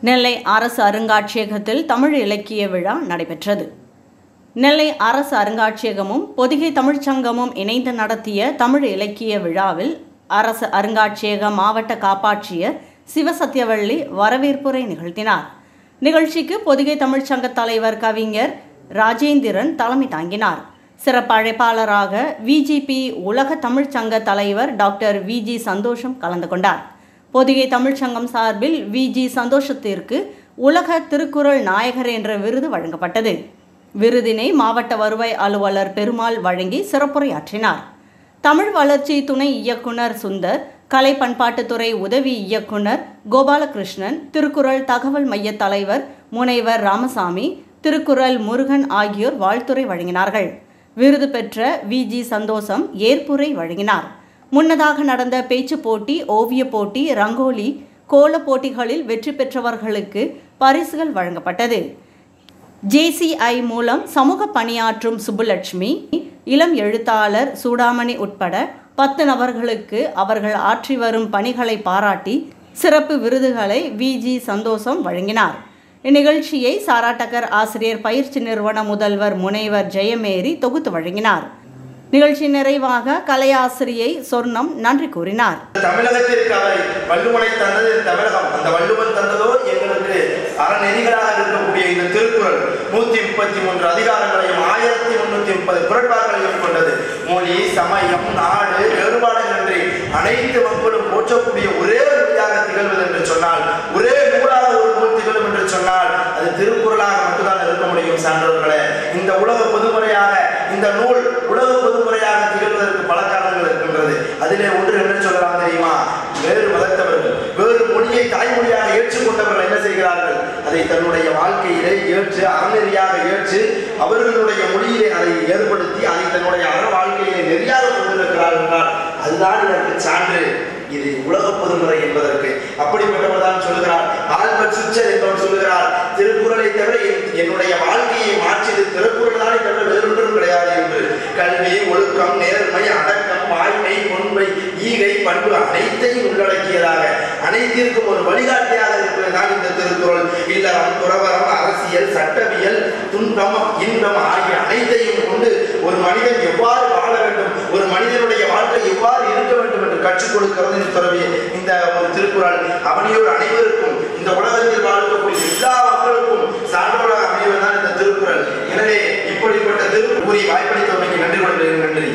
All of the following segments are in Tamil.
நெல்லை அரசு அருங்காட்சியகத்தில் தமிழ் இலக்கிய விழா நடைபெற்றது. நெல்லை அரசு அருங்காட்சியகமும் பொதிகை தமிழ்ச்சங்கமும் இணைந்து நடத்திய தமிழ் இலக்கிய விழாவில் அரசு அருங்காட்சியக மாவட்ட காப்பாட்சியர் சிவசத்யவள்ளி வரவேற்புரை நிகழ்த்தினார். நிகழ்ச்சிக்கு பொதிகை தமிழ்ச்சங்க தலைவர் கவிஞர் ராஜேந்திரன் தலைமை தாங்கினார். சிறப்பு அழைப்பாளராக விஜிபி உலக தமிழ்ச்சங்க தலைவர் டாக்டர் விஜி சந்தோஷம் கலந்து கொண்டார். பொதிகை தமிழ்ச்சங்கம் சார்பில் சார்பில் விஜி சந்தோஷத்திற்கு உலக திருக்குறள் நாயகர் என்ற விருது வழங்கப்பட்டது. விருதினை மாவட்ட வருவாய் அலுவலர் பெருமாள் வழங்கி சிறப்புரையாற்றினார். தமிழ் வளர்ச்சி துணை இயக்குனர் சுந்தர் கலை பண்பாட்டுத்துறை உதவி இயக்குனர் கோபாலகிருஷ்ணன் திருக்குறள் தகவல் மைய தலைவர் முனைவர் ராமசாமி திருக்குறள் முருகன் ஆகியோர் வாழ்த்துறை வழங்கினார்கள். விருது பெற்ற விஜி சந்தோஷம் ஏற்புரை வழங்கினார். முன்னதாக நடந்த பேச்சுப் போட்டி ஓவியப் போட்டி ரங்கோலி கோல போட்டிகளில் வெற்றி பெற்றவர்களுக்கு பரிசுகள் வழங்கப்பட்டது. ஜேசிஐ மூலம் சமூக பணியாற்றும் சுப்புலட்சுமி இளம் எழுத்தாளர் சூடாமணி உட்பட பத்து நபர்களுக்கு அவர்கள் ஆற்றி வரும் பணிகளை பாராட்டி சிறப்பு விருதுகளை விஜி சந்தோஷம் வழங்கினார். இந்நிகழ்ச்சியை சாராட்டகர் ஆசிரியர் பயிற்சி நிறுவன முதல்வர் முனைவர் ஜெயமேரி தொகுத்து வழங்கினார். நிகழ்ச்சி நிறைவாக கலையாசிரியை சொர்ணம் நன்றி கூறினார். தமிழகத்திற்கு அவர் வள்ளுவனை தந்தது தமிழகம். அந்த வள்ளுவன் தந்ததோ எங்களுக்கு அறநெறிகளாக இருக்கக்கூடிய இந்த திருக்குறள் நூத்தி முப்பத்தி மூன்று அதிகாரங்களையும் ஆயிரத்தி முன்னூத்தி முப்பது குரட்பாக்களையும் கொண்டது. மொழி சமயம் நாடு வேறுபாடுகளின்றி அனைத்து மக்களும் போற்றக்கூடிய ஒரே மொழியாக திகழ்வது என்று சொன்னால் ஒரே நூலாக ஒரு நூல் திகழும் என்று சொன்னால் அது திருக்குறளாக மட்டும்தான் இருக்க முடியும் சான்றோர்களே. இந்த உலக பொதுமுறையாக இந்த நூல் உலக பொதுமுறையாக திகழ்வதற்கு பல காரணங்கள் இருக்கின்றது அதிலே ஒன்று என்ன சொல்லலாம் தெரியுமா வேறு மதத்தவர்கள் வேறு மொழியை தாய்மொழியாக ஏற்றுக்கொண்டவர்கள் என்ன செய்கிறார்கள் அதை தன்னுடைய வாழ்க்கையிலே ஏற்று அறநெறியாக ஏற்று அவர்களுடைய மொழியிலே அதை ஏற்படுத்தி அதை தன்னுடைய அற வாழ்க்கையிலே நெறியாக கொண்டிருக்கிறார் என்றால் அதுதான் இதற்கு சான்று. இது உலக பொதுமுறை என்பதற்கு. அப்படிப்பட்டவர் தான் சொல்லுகிறார். ஆல்பர்ட் சுச்சர் என்பவர் சொல்கிறார் திருக்குறளை தவிர என்னுடைய வாழ்க்கையை மாற்றியது திருக்குறள் தான் தவிர வேறொன்றும் கிடையாது என்று. கல்வி ஒழுக்கம் நேர்மை அடக்கம் வாய்மை பொன்மை ஈகை பண்பு அனைத்தையும் உள்ளடக்கியதாக. அனைத்திற்கும் ஒரு வழிகாட்டியாக இருப்பதுதான் இந்த திருக்குறள். இல்லறம் துறவரம் அரசியல் சட்டவியல் துன்பம் இன்பம் ஆகிய அனைத்தையும் கொண்டு ஒரு மனிதன் எவ்வாறு வாழ வேண்டும்? ஒரு மனிதனுடைய வாழ்க்கை எவ்வாறு இருக்க வேண்டும் என்று கற்றுக் கொடுக்கிறது இந்த துறவி இந்த ஒரு திருக்குறள். அவனியோர் அனைவருக்கும் இந்த உலகத்தில் வாழக்கூடிய எல்லா மக்களுக்கும் சான்றோராக அமைவதுதான் இந்த திருக்குறள். எனவே இப்படிப்பட்ட திருக்குறி வாய்ப்பளித்தவனுக்கு நன்றி கொள்கிறேன். நன்றி.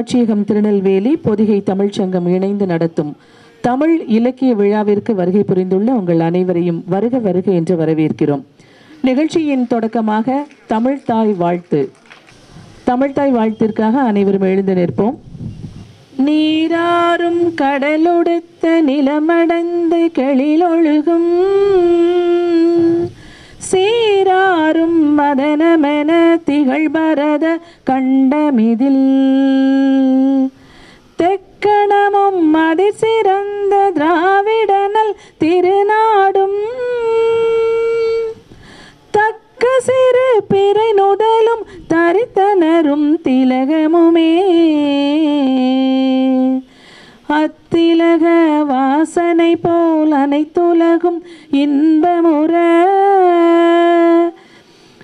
அருங்காட்சியகம் திருநெல்வேலி பொதிகை தமிழ்ச்சங்கம் இணைந்து நடத்தும் தமிழ் இலக்கிய விழாவிற்கு வருகை புரிந்துள்ள உங்கள் அனைவரையும் வருக வருக என்று வரவேற்கிறோம். நிகழ்ச்சியின் தொடக்கமாக தமிழ் தாய் வாழ்த்து. தமிழ் தாய் வாழ்த்திற்காக அனைவரும் எழுந்து நிற்போம். நீராறும் கடலொடுத்த நிலமடந்து கெளிலொழுகும் சீர மதனமென திகழ் பரத கண்டமிதில். தெக்கணமும் அதிர் சிறந்த திராவிடனல் திருநாடும். தக்க சிறு பிறை நுதலும் தரித்தனரும் திலகமுமே. அத்திலக வாசனை போல் அனைத்துலகும் இன்பமுற.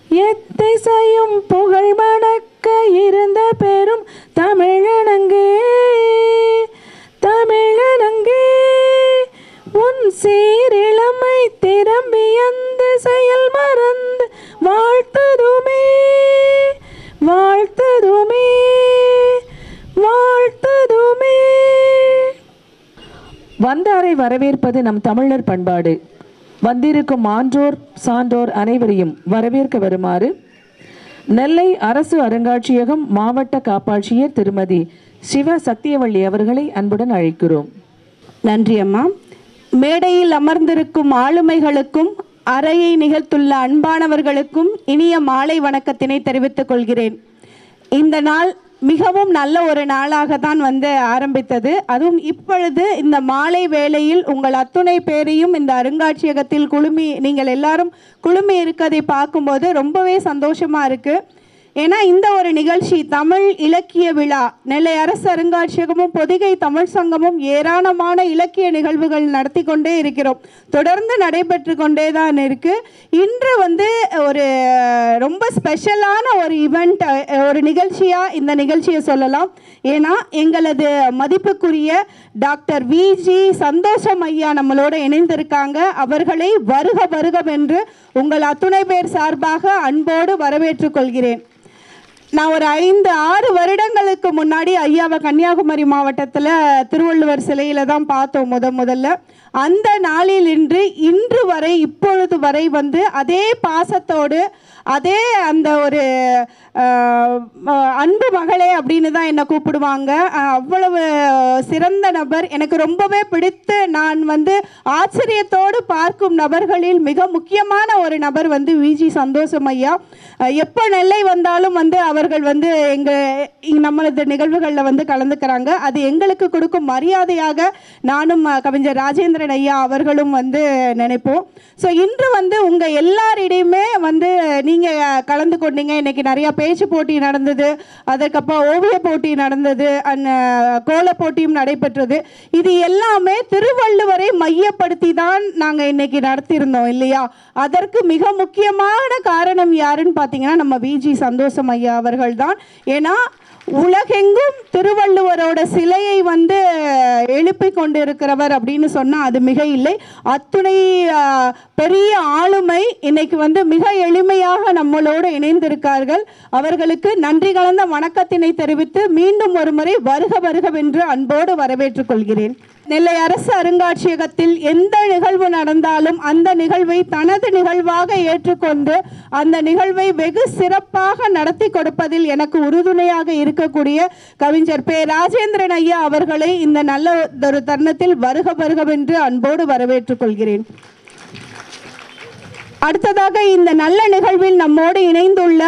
எத்தை செய்யும் புகழ் மணக்க இருந்த பெரும் தமிழனங்கே தமிழனங்கே உன் சீரிழமை திரும்பி அந்த செயல் மறந்து வாழ்த்ததுமே வாழ்த்ததுமே வாழ்த்ததுமே. வந்தாரை வரவேற்பது நம் தமிழர் பண்பாடு. வந்திருக்கும் ஆன்றோர் சான்றோர் அனைவரையும் வரவேற்க வருமாறு நெல்லை அரசு அருங்காட்சியகம் மாவட்ட காப்பாட்சியர் திருமதி சிவ சத்தியவள்ளி அவர்களை அன்புடன் அழைக்கிறோம். நன்றி அம்மா. மேடையில் அமர்ந்திருக்கும் ஆளுமைகளுக்கும் அறையை நிகழ்த்துள்ள அன்பானவர்களுக்கும் இனிய மாலை வணக்கத்தினை தெரிவித்துக் கொள்கிறேன். இந்த நாள் மிகவும் நல்ல ஒரு நாளாக தான் வந்து ஆரம்பித்தது. அதுவும் இப்பொழுது இந்த மாலை வேளையில் உங்கள் அத்துணை பேரையும் இந்த அருங்காட்சியகத்தில் குழுமி நீங்கள் எல்லாரும் குழுமி இருக்கதை பார்க்கும்போது ரொம்பவே சந்தோஷமாக இருக்கு. ஏன்னா இந்த ஒரு நிகழ்ச்சி தமிழ் இலக்கிய விழா நெல்லை அரசு அருங்காட்சியகமும் பொதிகை தமிழ் சங்கமும் ஏராளமான இலக்கிய நிகழ்வுகள் நடத்தி கொண்டே இருக்கிறோம். தொடர்ந்து நடைபெற்று கொண்டே தான் இருக்குது இன்று வந்து ஒரு ரொம்ப ஸ்பெஷலான ஒரு இவெண்ட் ஒரு நிகழ்ச்சியாக இந்த நிகழ்ச்சியை சொல்லலாம். ஏன்னா எங்களது மதிப்புக்குரிய டாக்டர் விஜி சந்தோஷம் ஐயா நம்மளோட இணைந்திருக்காங்க. அவர்களை வருக வருகவென்று உங்கள் அத்துணை பேர் சார்பாக அன்போடு வரவேற்றுக் கொள்கிறேன். நான் ஒரு ஐந்து ஆறு வருடங்களுக்கு முன்னாடி ஐயாவை கன்னியாகுமரி மாவட்டத்தில் திருவள்ளுவர் சிலையில தான் பார்த்தோம் முத முதல்ல. அந்த நாளில் இன்று இன்று வரை இப்பொழுது வரை வந்து அதே பாசத்தோடு அதே அந்த ஒரு அன்பு மகளே அப்படின்னு தான் என்னை கூப்பிடுவாங்க. அவ்வளவு சிறந்த நபர். எனக்கு ரொம்பவே பிடித்து நான் வந்து ஆச்சரியத்தோடு பார்க்கும் நபர்களில் மிக முக்கியமான ஒரு நபர் வந்து விஜி சந்தோஷம் ஐயா எப்போ நெல்லை வந்தாலும் வந்து அவர்கள் வந்து எங்கள் நம்மளது நிகழ்வுகளில் வந்து கலந்துக்கிறாங்க. அது எங்களுக்கு கொடுக்கும் மரியாதையாக நானும் கவிஞர் ராஜேந்திரன் ஐயா அவர்களும் வந்து நினைப்போம். ஸோ இன்று வந்து உங்கள் எல்லாரிடையுமே வந்து நீங்கள் கலந்து கொண்டீங்க. இன்னைக்கு நிறையா பேச்சு போட்டி நடந்தது. அதற்கப்புறம் ஓவிய போட்டி நடந்தது. அண்ட் கோல போட்டியும் நடைபெற்றது. இது எல்லாமே திருவள்ளுவரை மையப்படுத்தி தான் நாங்கள் இன்னைக்கு நடத்தியிருந்தோம் இல்லையா? அதற்கு மிக முக்கியமான காரணம் யாருன்னு பார்த்தீங்கன்னா நம்ம விஜி சந்தோஷம் ஐயா அவர்கள் தான் ஏன்னா உலகெங்கும் திருவள்ளுவரோட சிலையை வந்து எழுப்பி கொண்டிருக்கிறவர் அப்படின்னு சொன்னால் அது மிக இல்லை. அத்துணை பெரிய ஆளுமை இன்னைக்கு வந்து மிக எளிமையாக நம்மளோடு இணைந்திருக்கார்கள். அவர்களுக்கு நன்றி கலந்த வணக்கத்தினை தெரிவித்து மீண்டும் ஒரு முறை வருக வருகவென்று அன்போடு வரவேற்றுக் கொள்கிறேன். நெல்லை அரசு அருங்காட்சியகத்தில் எந்த நிகழ்வு நடந்தாலும் அந்த நிகழ்வை தனது நிகழ்வாக ஏற்றுக்கொண்டு அந்த நிகழ்வை வெகு சிறப்பாக நடத்தி கொடுப்பதில் எனக்கு உறுதுணையாக இருக்கக்கூடிய கவிஞர் பே ராஜேந்திரன் ஐயா அவர்களை இந்த நல்ல ஒரு தருணத்தில் வருக வருகவென்று அன்போடு வரவேற்றுக் கொள்கிறேன் அடுத்ததாக இந்த நல்ல நிகழ்வில் நம்மோடு இணைந்துள்ள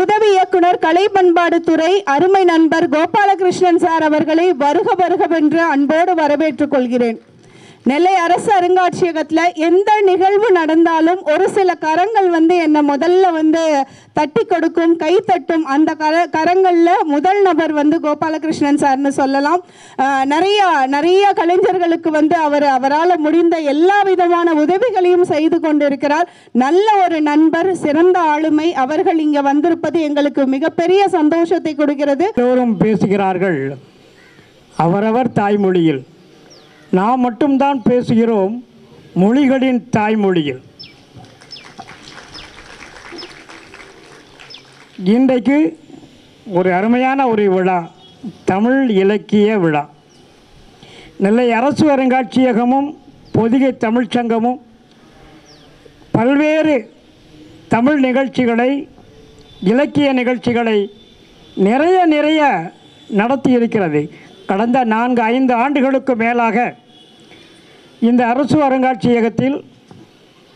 உதவி இயக்குனர் கலை பண்பாடு துறை அருமை நண்பர் கோபாலகிருஷ்ணன் சார் அவர்களை வருக வருகவென்று அன்போடு வரவேற்றுக் கொள்கிறேன். நெல்லை அரசு அருங்காட்சியகத்தில் எந்த நிகழ்வு நடந்தாலும் ஒரு சில கரங்கள் வந்து என்னை முதல்ல வந்து தட்டி கொடுக்கும் கை தட்டும். அந்த கர கரங்களில் முதல் நபர் வந்து கோபாலகிருஷ்ணன் சார்னு சொல்லலாம். நிறையா நிறைய நிறைய கலைஞர்களுக்கு வந்து அவர் அவரால் முடிந்த எல்லா விதமான உதவிகளையும் செய்து கொண்டிருக்கிறார். நல்ல ஒரு நண்பர் சிறந்த ஆளுமை. அவர்கள் இங்கே வந்திருப்பது எங்களுக்கு மிகப்பெரிய சந்தோஷத்தை கொடுக்கிறது. எல்லோரும் பேசுகிறார்கள். அவரவர் தாய்மொழியில். நாம் மட்டும்தான் பேசுகிறோம் மொழிகளின் தாய்மொழியில். இன்றைக்கு ஒரு அருமையான ஒரு விழா தமிழ் இலக்கிய விழா. நெல்லை அரசு அருங்காட்சியகமும் பொதிகை தமிழ்ச்சங்கமும் பல்வேறு தமிழ் நிகழ்ச்சிகளை இலக்கிய நிகழ்ச்சிகளை நிறைய நிறைய நடத்தி இருக்கிறது. கடந்த நான்கு ஐந்து ஆண்டுகளுக்கு மேலாக இந்த அரசு அருங்காட்சியகத்தில்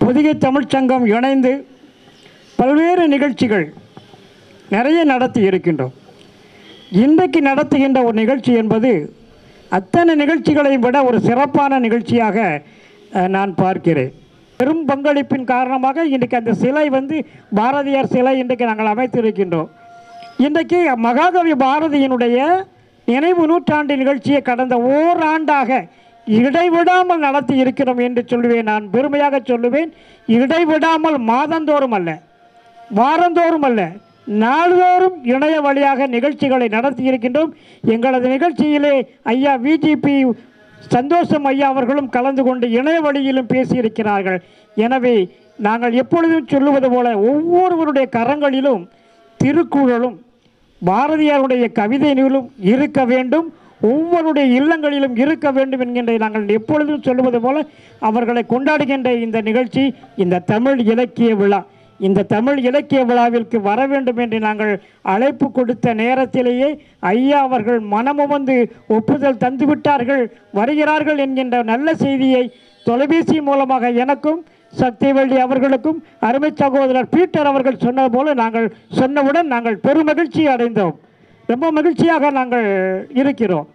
புதிய தமிழ்ச்சங்கம் இணைந்து பல்வேறு நிகழ்ச்சிகள் நிறைய நடத்தி இருக்கின்றோம். இன்றைக்கு நடத்துகின்ற ஒரு நிகழ்ச்சி என்பது அத்தனை நிகழ்ச்சிகளையும் விட ஒரு சிறப்பான நிகழ்ச்சியாக நான் பார்க்கிறேன். பெரும் பங்களிப்பின் காரணமாக இன்றைக்கு அந்த சிலை வந்து பாரதியார் சிலை இன்றைக்கு நாங்கள் அமைத்திருக்கின்றோம். இன்றைக்கு மகாகவி பாரதியினுடைய நினைவு நூற்றாண்டு நிகழ்ச்சியை கடந்த ஓராண்டாக இடைவிடாமல் நடத்தி இருக்கிறோம் என்று சொல்லுவேன். நான் பெருமையாக சொல்லுவேன். இடைவிடாமல் மாதந்தோறும் அல்ல வாரந்தோறும் அல்ல நாள்தோறும் இணைய வழியாக நிகழ்ச்சிகளை நடத்தி இருக்கின்றோம். எங்களது நிகழ்ச்சியிலே ஐயா விஜிபி சந்தோஷம் ஐயா அவர்களும் கலந்து கொண்டு இணைய வழியிலும் பேசியிருக்கிறார்கள். எனவே நாங்கள் எப்பொழுதும் சொல்லுவது போல ஒவ்வொருவருடைய கரங்களிலும் திருக்குறளும் பாரதியாருடைய கவிதை நூலும் இருக்க வேண்டும். ஒவ்வொருடைய இல்லங்களிலும் இருக்க வேண்டும் என்கின்ற நாங்கள் எப்பொழுதும் சொல்லுவது போல அவர்களை கொண்டாடுகின்ற இந்த நிகழ்ச்சி இந்த தமிழ் இலக்கிய விழா. இந்த தமிழ் இலக்கிய விழாவிற்கு வர வேண்டும் என்று நாங்கள் அழைப்பு கொடுத்த நேரத்திலேயே ஐயா அவர்கள் மனமுவந்து ஒப்புதல் தந்துவிட்டார்கள் வருகிறார்கள் என்கின்ற நல்ல செய்தியை தொலைபேசி மூலமாக எனக்கும் சக்திவள்ளி அவர்களுக்கும் அருமை சகோதரர் பீட்டர் அவர்கள் சொன்னது போல நாங்கள் சொன்னவுடன் நாங்கள் பெருமகிழ்ச்சி அடைந்தோம். ரொம்ப மகிழ்ச்சியாக நாங்கள் இருக்கிறோம்.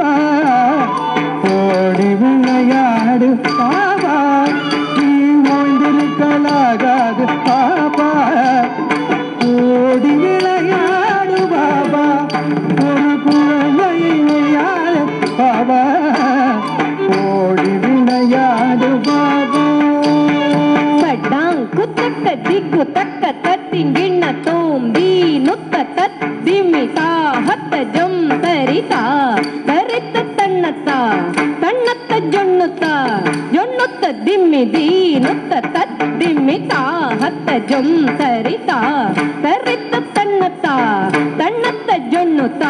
பாவா ஓடி விளையாடு பாவா நீ ஓய்ந்திருக்கலாகாது பாபா. ஓடி விளையாடு பாபா. ஒரு குழந்தையை விளையாடு பாபா. ஓடி விளையாடு பாபா. பட்டாங் குத்தக்க திக்கு தக்க தத்தின் கிண்ண தோம்பி நுத்த தத்தி மிதா ஹத்த ஜம் சரிதா దిమ్మి దీనుత్త తద్దిమ్మి తాహత్త జొం సరిత తరిత్త తన్నత తన్నత్త జొన్నుత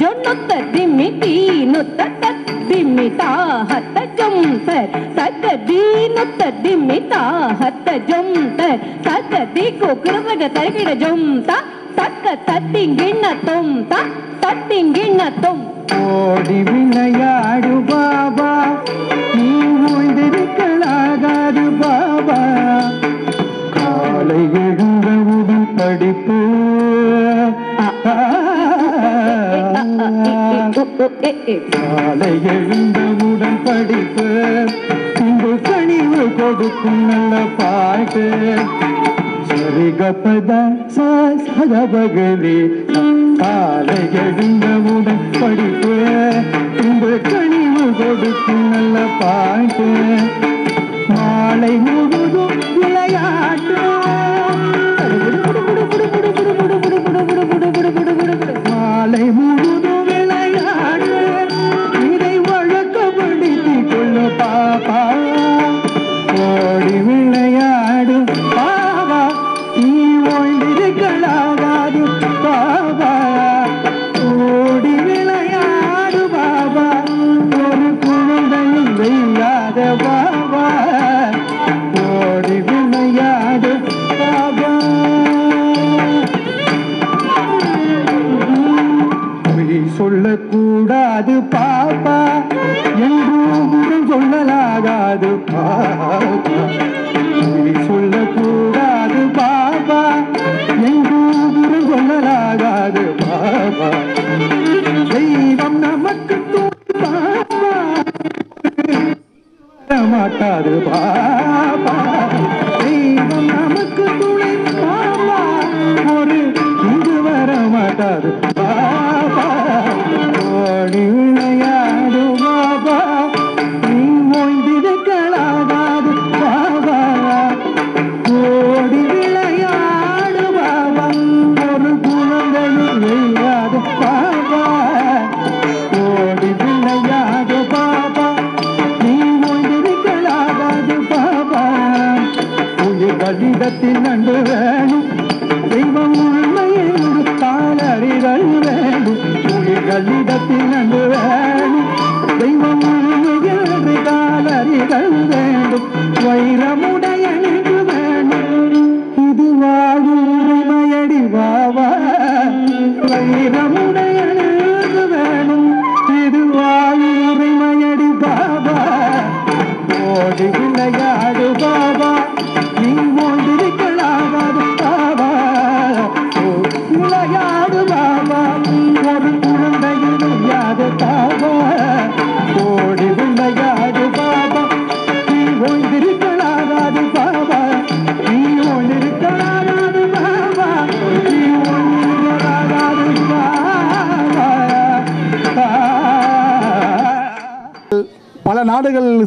జొన్నుత్త దిమ్మి దీనుత్త తద్దిమ్మి తాహత్త జొం సర్ సద్ద దీనుత్త దిమ్మి తాహత్త జొం సర్ సద్ద దిక్కు కృతగ తరికిడ జొం త తక్క తత్తింగిణ తొం త తత్తింగిణ తొం ఓడి వినయా மாட்டாது பா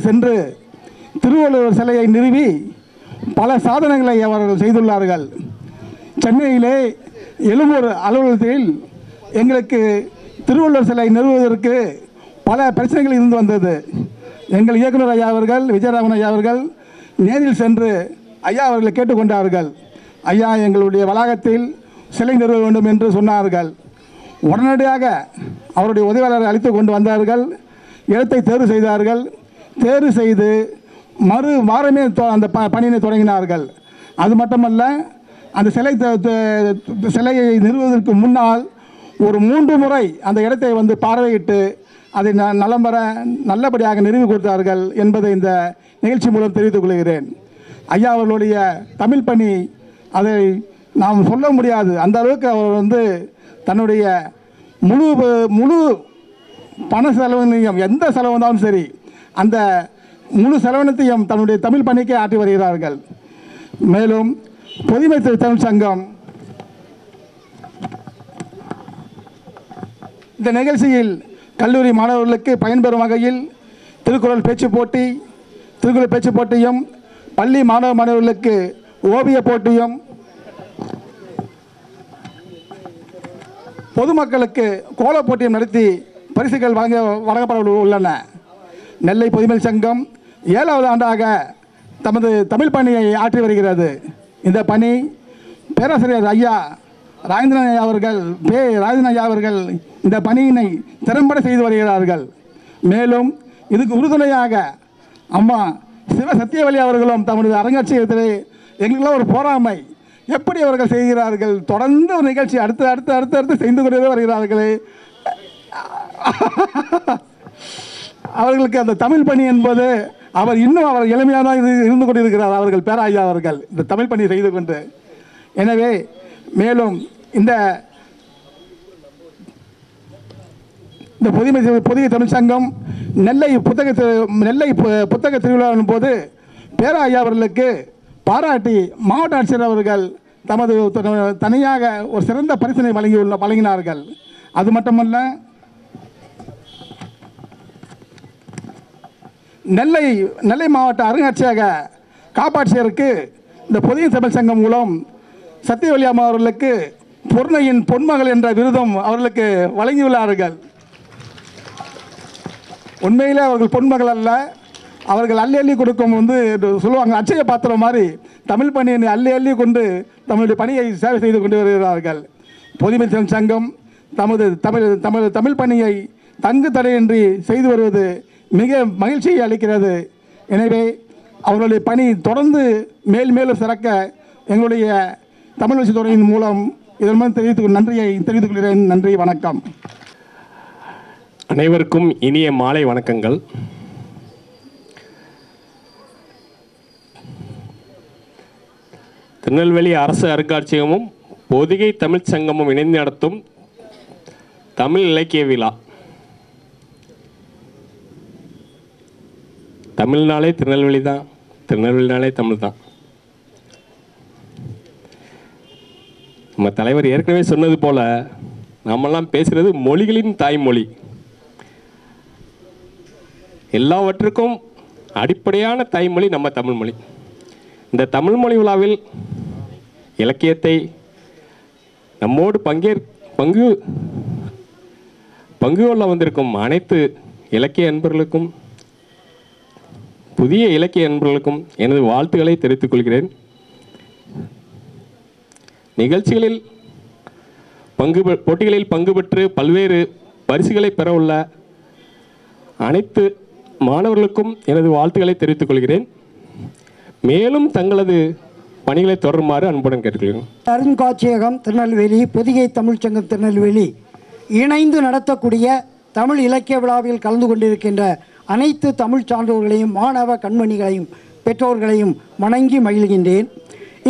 சென்று திருவள்ளுவர் சிலையை நிறுவி பல சாதனைகளை அவர்கள் செய்துள்ளார்கள். சென்னையிலே எழும்பூர் அலுவலகத்தில் எங்களுக்கு திருவள்ளுவர் சிலை நிறுவுவதற்கு பல பிரச்சனைகள் இருந்து வந்தது. எங்கள் இயக்குனர் ஐயா அவர்கள் விஜயராமன் ஐயா அவர்கள் நேரில் சென்று ஐயா அவர்களை கேட்டுக்கொண்டார்கள் ஐயா எங்களுடைய வளாகத்தில் சிலை நிறுவ வேண்டும் என்று சொன்னார்கள். உடனடியாக அவருடைய உதவியாளரை அழைத்து கொண்டு வந்தார்கள். இடத்தை தேர்வு செய்தார்கள். தேர்வு செய்து மறு வாரமே தொ- அந்த ப பணியினை தொடங்கினார்கள். அது மட்டுமல்ல அந்த சிலை த- சிலையை நிறுவுவதற்கு முன்னால் ஒரு மூன்று முறை அந்த இடத்தை வந்து பார்வையிட்டு அதை ந நலம் நல்லபடியாக நிறுவி கொடுத்தார்கள் என்பதை இந்த நிகழ்ச்சி மூலம் தெரிவித்துக் கொள்கிறேன். ஐயா அவர்களுடைய தமிழ் பணி அதை நாம் சொல்ல முடியாது. அந்த அளவுக்கு அவர் வந்து தன்னுடைய முழு முழு பண செலவினையும் எந்த செலவு வந்தாலும் சரி அந்த முழு செலவினத்தையும் தன்னுடைய தமிழ் பணிக்கே ஆற்றி வருகிறார்கள். மேலும் பொதுமை திருத்தம் தமிழ் சங்கம் இந்த நிகழ்ச்சியில் கல்லூரி மாணவர்களுக்கு பயன்பெறும் வகையில் திருக்குறள் பேச்சு போட்டி திருக்குறள் பேச்சு போட்டியும் பள்ளி மாணவ மாணவர்களுக்கு ஓவிய போட்டியும் பொதுமக்களுக்கு கோல போட்டியும் நடத்தி பரிசுகள் வழங்க வழங்கப்பட உள்ளன. நெல்லை பொதுமை சங்கம் ஏழாவது ஆண்டாக தமது தமிழ் பணியை ஆற்றி வருகிறது. இந்த பணி பேராசிரியர் ஐயா ராஜேந்திரன் ஐயா அவர்கள் பே ராஜேந்திரன் ஐயா அவர்கள் இந்த பணியினை திறம்பட செய்து வருகிறார்கள். மேலும் இதுக்கு உறுதுணையாக அம்மா சிவ சத்தியவழி அவர்களும் தமது அருங்காட்சியகத்திலே எங்களுக்கெல்லாம் ஒரு போராமை எப்படி அவர்கள் செய்கிறார்கள் தொடர்ந்து ஒரு நிகழ்ச்சி அடுத்து அடுத்து அடுத்து அடுத்து செய்து கொண்டே வருகிறார்களே. அவர்களுக்கு அந்த தமிழ் பணி என்பது அவர் இன்னும் அவர் இளமையாக இரு இருந்து கொண்டிருக்கிறார் அவர்கள் பேராயா அவர்கள். இந்த தமிழ் பணி செய்து கொண்டு. எனவே மேலும் இந்த இந்த புதுமை புதிய தமிழ் சங்கம் நெல்லை புத்தக நெல்லை பு- புத்தக திருவிழாவின் போது பேராயா அவர்களுக்கு பாராட்டி மாவட்ட ஆட்சியர் அவர்கள் தமது தனியாக ஒரு சிறந்த பரிசினை வழங்கியுள்ள வழங்கினார்கள். அது மட்டுமல்ல நெல்லை நெல்லை மாவட்ட அருங்காட்சியக காப்பாட்சியருக்கு இந்த புதிய தமிழ் சங்கம் மூலம் சத்தியவழி அம்மா அவர்களுக்கு பொருணையின் பொன்மகள் என்ற விருதும் அவர்களுக்கு வழங்கியுள்ளார்கள். உண்மையிலே அவர்கள் பொன்மகள் அல்ல அவர்கள் அள்ளி அள்ளி கொடுக்கும் வந்து சொல்லுவாங்க அச்சய பாத்திரம் மாதிரி தமிழ் பணியை அள்ளி அள்ளி கொண்டு தம்முடைய பணியை சேவை செய்து கொண்டு வருகிறார்கள். பொதுமை சங்கம் தமது தமிழ் தமிழ் தமிழ் பணியை தங்கு தடையின்றி செய்து வருவது மிக மகிழ்ச்சியை அளிக்கிறது. எனவே அவர்களுடைய பணி தொடர்ந்து மேல் மேலும் சிறக்க எங்களுடைய தமிழ் வளர்ச்சி துறையின் மூலம் இதன் மூலம் தெரிவித்துக் நன்றியை தெரிவித்துக் கொள்கிறேன். நன்றி வணக்கம். அனைவருக்கும் இனிய மாலை வணக்கங்கள். திருநெல்வேலி அரசு அருங்காட்சியகமும் பொதிகை தமிழ்ச் சங்கமும் இணைந்து நடத்தும் தமிழ் இலக்கிய விழா. தமிழ்னாலே திருநெல்வேலி தான். திருநெல்வேலினாலே தமிழ் தான். நம்ம தலைவர் ஏற்கனவே சொன்னது போல் நம்மெல்லாம் பேசுகிறது மொழிகளின் தாய்மொழி. எல்லாவற்றுக்கும் அடிப்படையான தாய்மொழி நம்ம தமிழ்மொழி. இந்த தமிழ்மொழி விழாவில் இலக்கியத்தை நம்மோடு பங்கேற் பங்கு பங்கு கொள்ள வந்திருக்கும் அனைத்து இலக்கிய அன்பர்களுக்கும் புதிய இலக்கிய அன்பர்களுக்கும் எனது வாழ்த்துக்களை தெரிவித்துக் கொள்கிறேன். நிகழ்ச்சிகளில் பங்கு போட்டிகளில் பங்கு பெற்று பல்வேறு பரிசுகளை பெற உள்ள அனைத்து மாணவர்களுக்கும் எனது வாழ்த்துக்களை தெரிவித்துக் கொள்கிறேன். மேலும் தங்களது பணிகளை தொடருமாறு அன்புடன் கேட்டுக்கொள்கிறேன். அருங்காட்சியகம் திருநெல்வேலி பொதிகை தமிழ்ச்சங்கம் திருநெல்வேலி இணைந்து நடத்தக்கூடிய தமிழ் இலக்கிய விழாவில் கலந்து கொண்டிருக்கின்ற அனைத்து தமிழ் சான்றோர்களையும் மாணவ கண்மணிகளையும் பெற்றோர்களையும் வணங்கி மகிழ்கின்றேன்.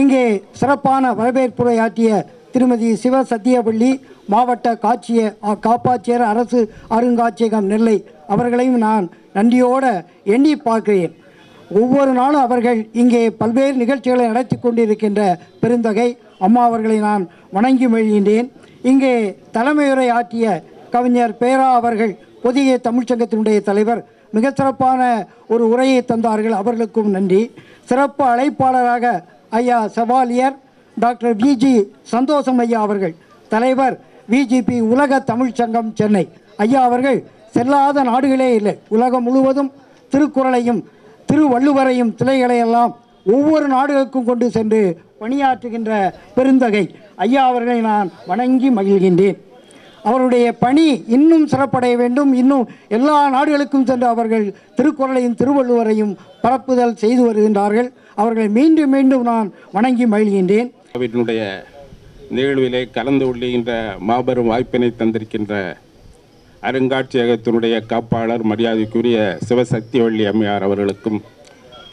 இங்கே சிறப்பான வரவேற்புரையாற்றிய திருமதி சிவ சத்தியபள்ளி மாவட்ட காட்சிய காப்பாட்சியர் அரசு அருங்காட்சியகம் நெல்லை அவர்களையும் நான் நன்றியோடு எண்ணி பார்க்கிறேன். ஒவ்வொரு நாளும் அவர்கள் இங்கே பல்வேறு நிகழ்ச்சிகளை நடத்தி கொண்டிருக்கின்ற பெருந்தகை அம்மா அவர்களை நான் வணங்கி மொழிகின்றேன் இங்கே தலைமையுரை ஆற்றிய கவிஞர் பேரா அவர்கள் புதிய தமிழ்ச்சங்கத்தினுடைய தலைவர் மிக சிறப்பான ஒரு உரையை தந்தார்கள். அவர்களுக்கும் நன்றி. சிறப்பு அழைப்பாளராக ஐயா செவாலியர் டாக்டர் விஜி சந்தோஷம் ஐயா அவர்கள் தலைவர் விஜிபி உலக தமிழ்ச்சங்கம் சென்னை. ஐயா அவர்கள் செல்லாத நாடுகளே இல்லை. உலகம் முழுவதும் திருக்குறளையும் திருவள்ளுவரையும் சிலைகளையெல்லாம் ஒவ்வொரு நாடுகளுக்கும் கொண்டு சென்று பணியாற்றுகின்ற பெருந்தகை. ஐயா அவர்களை நான் வணங்கி மகிழ்கின்றேன். அவருடைய பணி இன்னும் சிறப்படைய வேண்டும். இன்னும் எல்லா நாடுகளுக்கும் சென்று அவர்கள் திருக்குறளையும் திருவள்ளுவரையும் பரப்புதல் செய்து வருகின்றார்கள். அவர்களை மீண்டும் மீண்டும் நான் வணங்கி மகிழ்கின்றேன். வினுடைய நிகழ்விலே கலந்து கொள்கின்ற மாபெரும் வாய்ப்பினை தந்திருக்கின்ற அருங்காட்சியகத்தினுடைய காப்பாளர் மரியாதைக்குரிய சிவசக்திவள்ளி அம்மையார் அவர்களுக்கும்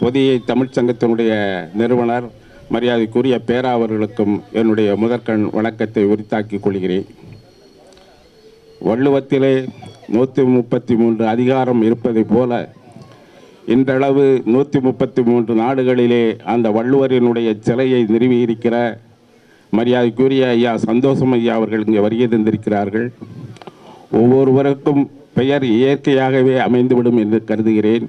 பொதியை தமிழ்ச்சங்கத்தினுடைய நிறுவனர் மரியாதைக்குரிய பேரா அவர்களுக்கும் என்னுடைய முதற்கண் வணக்கத்தை உரித்தாக்கிக் கொள்கிறேன். வள்ளுவத்திலே நூற்றி முப்பத்தி மூன்று அதிகாரம் இருப்பதைப் போல இன்றளவு நூற்றி முப்பத்தி மூன்று நாடுகளிலே அந்த வள்ளுவரினுடைய சிலையை நிறுவியிருக்கிற மரியாதைக்குரிய ஐயா சந்தோஷம் ஐயா அவர்கள் இங்கே வருகை தந்திருக்கிறார்கள். ஒவ்வொருவருக்கும் பெயர் இயற்கையாகவே அமைந்துவிடும் என்று கருதுகிறேன்.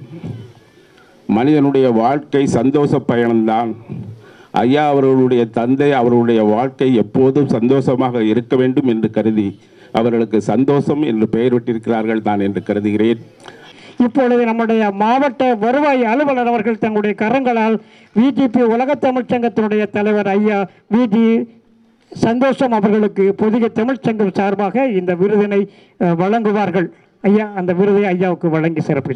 மனிதனுடைய வாழ்க்கை சந்தோஷ பயணம்தான். ஐயா அவர்களுடைய தந்தை அவர்களுடைய வாழ்க்கை எப்போதும் சந்தோஷமாக இருக்க வேண்டும் என்று கருதி அவர்களுக்கு சந்தோஷம் என்று பெயரிட்டிருக்கிறார்கள் தான் என்று கருதுகிறேன். இப்பொழுது நம்முடைய மாவட்ட வருவாய் அலுவலர் அவர்கள் தங்களுடைய கரங்களால் விஜிபி உலக தமிழ்ச்சங்கத்தினுடைய தலைவர் ஐயா விஜி சந்தோஷம் அவர்களுக்கு பொதிகை தமிழ்ச்சங்கம் சார்பாக இந்த விருதினை வழங்குவார்கள். ஐயா அந்த விருதை ஐயாவுக்கு வழங்கி சிறப்பு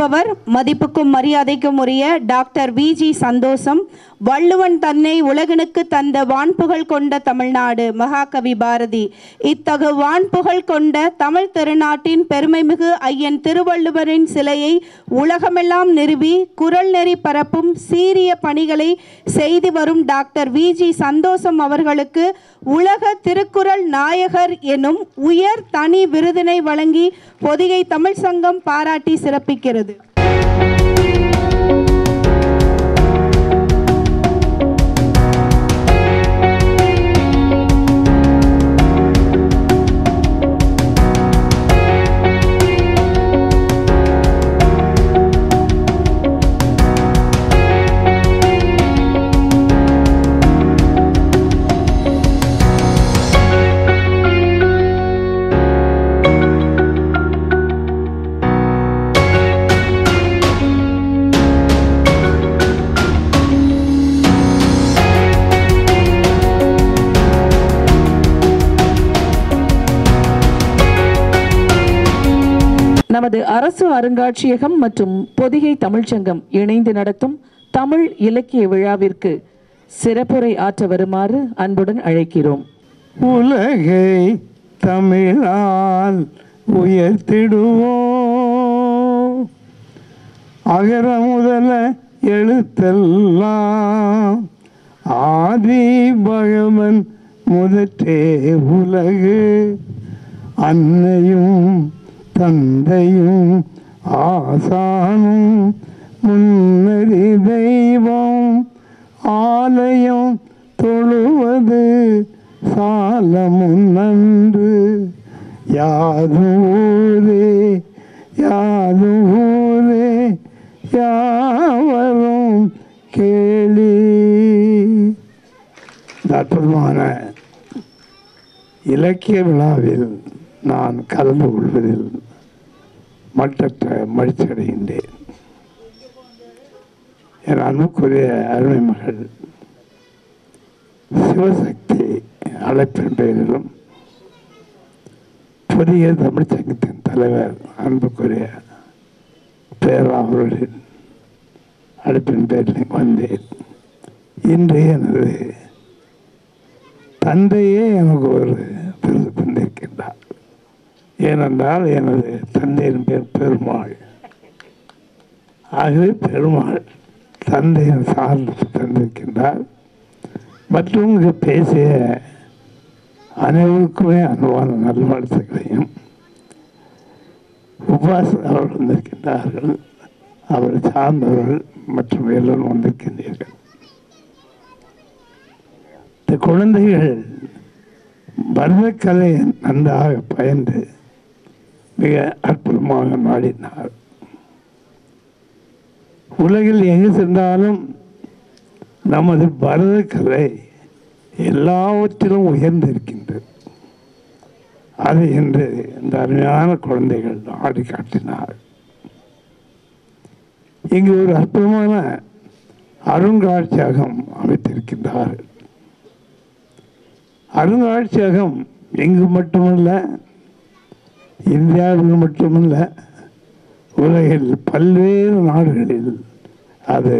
செய்யணும் மதிப்புக்கும் மரியாதைக்கும் உரிய டாக்டர் விஜி சந்தோஷம் வள்ளுவன் தன்னை உலகனுக்கு தந்த வான்புகழ் கொண்ட தமிழ்நாடு மகாகவி பாரதி. இத்தகு வான்புகழ் கொண்ட தமிழ் திருநாட்டின் பெருமைமிகு ஐயன் திருவள்ளுவரின் சிலையை உலகமெல்லாம் நிறுவி குரல் நெறி பரப்பும் சீரிய பணிகளை செய்து வரும் டாக்டர் விஜி சந்தோஷம் அவர்களுக்கு உலக திருக்குறள் நாயகர் எனும் உயர் தனி விருதினை வழங்கி பொதிகை தமிழ் சங்கம் பாராட்டி சிறப்பிக்கிறது. நமது அரசு அருங்காட்சியகம் மற்றும் பொதிகை தமிழ்ச்சங்கம் இணைந்து நடத்தும் தமிழ் இலக்கிய விழாவிற்கு சிறப்புரை ஆற்ற வருமாறு அன்புடன் அழைக்கிறோம். உலகை தமிழால் உயர்த்திடுவோம். அகர முதல எழுத்தெல்லாம் ஆதி பகவன் முதற்றே உலகு. அன்னையும் தந்தையும் ஆசானும் முன்னறி தெய்வம். ஆலயம் தொழுவது சால முன்னன்று யாதும் ஊரே யாதும் ஊரே யாவரும் கேளி. அற்புதமான இலக்கிய விழாவில் நான் கலந்து கொள்வதில் மட்டற்ற மகிழ்ச்சி அடைகின்றேன் என் அன்புக்குரிய அருமை மகள் சிவசக்தி அழைப்பின் பெயரிலும் புதிய தமிழ்ச் சங்கத்தின் தலைவர் அன்புக்குரிய பேராவர்களின் அழைப்பின் பேரில் வந்தேன். இன்று எனது தந்தையே எனக்கு ஒரு விருது தந்திருக்கின்றார். ஏனென்றால் எனது தந்தையின் பேர் பெருமாள். ஆகவே பெருமாள் தந்தையின் சார்ந்து தந்திருக்கின்றார். மற்றும் இங்கு பேசிய அனைவருக்குமே அன்பான நல்வாழ்த்துக்களையும் உபாஸ் அவர்கள் வந்திருக்கின்றார்கள் அவரை சார்ந்தவர்கள் மற்றும் எல்லோரும் வந்திருக்கின்றீர்கள். இந்த குழந்தைகள் பரதக்கலையை நன்றாக பயந்து மிக அற்புதமாக நாடினார் உலகில் எங்கு சென்றாலும் நமது பரதக்கலை எல்லாவற்றிலும் உயர்ந்திருக்கின்றது. அது என்று இந்த அருமையான குழந்தைகள் ஆடி காட்டினார். இங்கு ஒரு அற்புதமான அருங்காட்சியகம் அமைத்திருக்கின்றார்கள். அருங்காட்சியகம் எங்கு மட்டுமல்ல இந்தியாவில் மட்டுமல்ல உலகில் பல்வேறு நாடுகளில் அது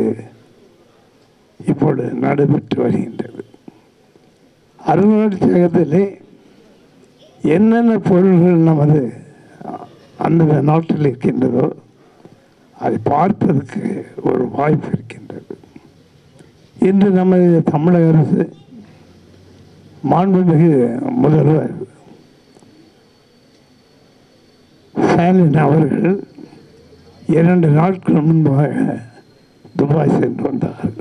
இப்பொழுது நடைபெற்று வருகின்றது. அருங்காட்சியகத்திலே என்னென்ன பொருள்கள் நமது அந்த நாட்டில் இருக்கின்றதோ அதை பார்ப்பதற்கு ஒரு வாய்ப்பு இருக்கின்றது. இன்று நமது தமிழக அரசு மாண்புமிகு முதல்வர் ஸ்டாலின் அவர்கள் இரண்டு நாட்கள் முன்பாக துபாய் சென்று வந்தார்கள்.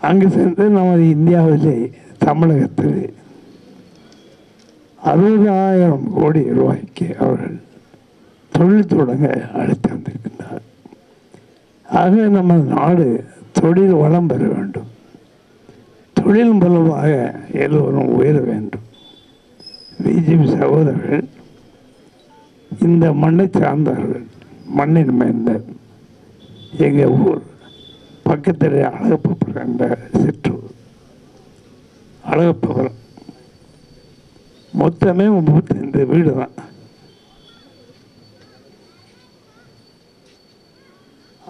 அங்கு சென்று நமது இந்தியாவிலே தமிழகத்தில் அறுபதாயிரம் கோடி ரூபாய்க்கு அவர்கள் தொழில் தொடங்க அழைத்து வந்திருக்கின்றார். ஆக நமது நாடு தொழில் வளம் பெற வேண்டும். தொழில் மூலமாக எல்லோரும் உயர வேண்டும். பிஜேபி சகோதரர்கள் இந்த மண்ணை சார்ந்தவர்கள் மண்ணின் மைந்தர் எங்கள் ஊர் பக்கத்தில் அழகப்பபுரம் என்ற சிற்றூர். அழகப்பபுரம் மொத்தமே முப்பத்தைந்து வீடு தான்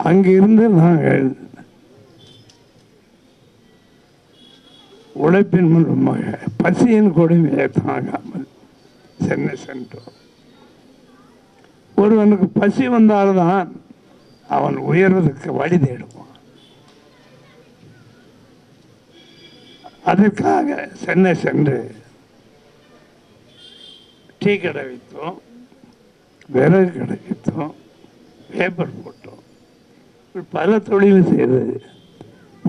அங்கிருந்து நாங்கள் உழைப்பின் மூலமாக பசியின் கொடுமையை தாங்காமல் சென்னை சென்றோம். ஒருவனுக்கு பசி வந்தால்தான் அவன் உயர்வதற்கு வழி தேடுவான். அதற்காக சென்னை சென்று டீ கடை வைத்தோம் விறகு கடை வைத்தோம் பேப்பர் போட்டோம். பல தொழில் செய்து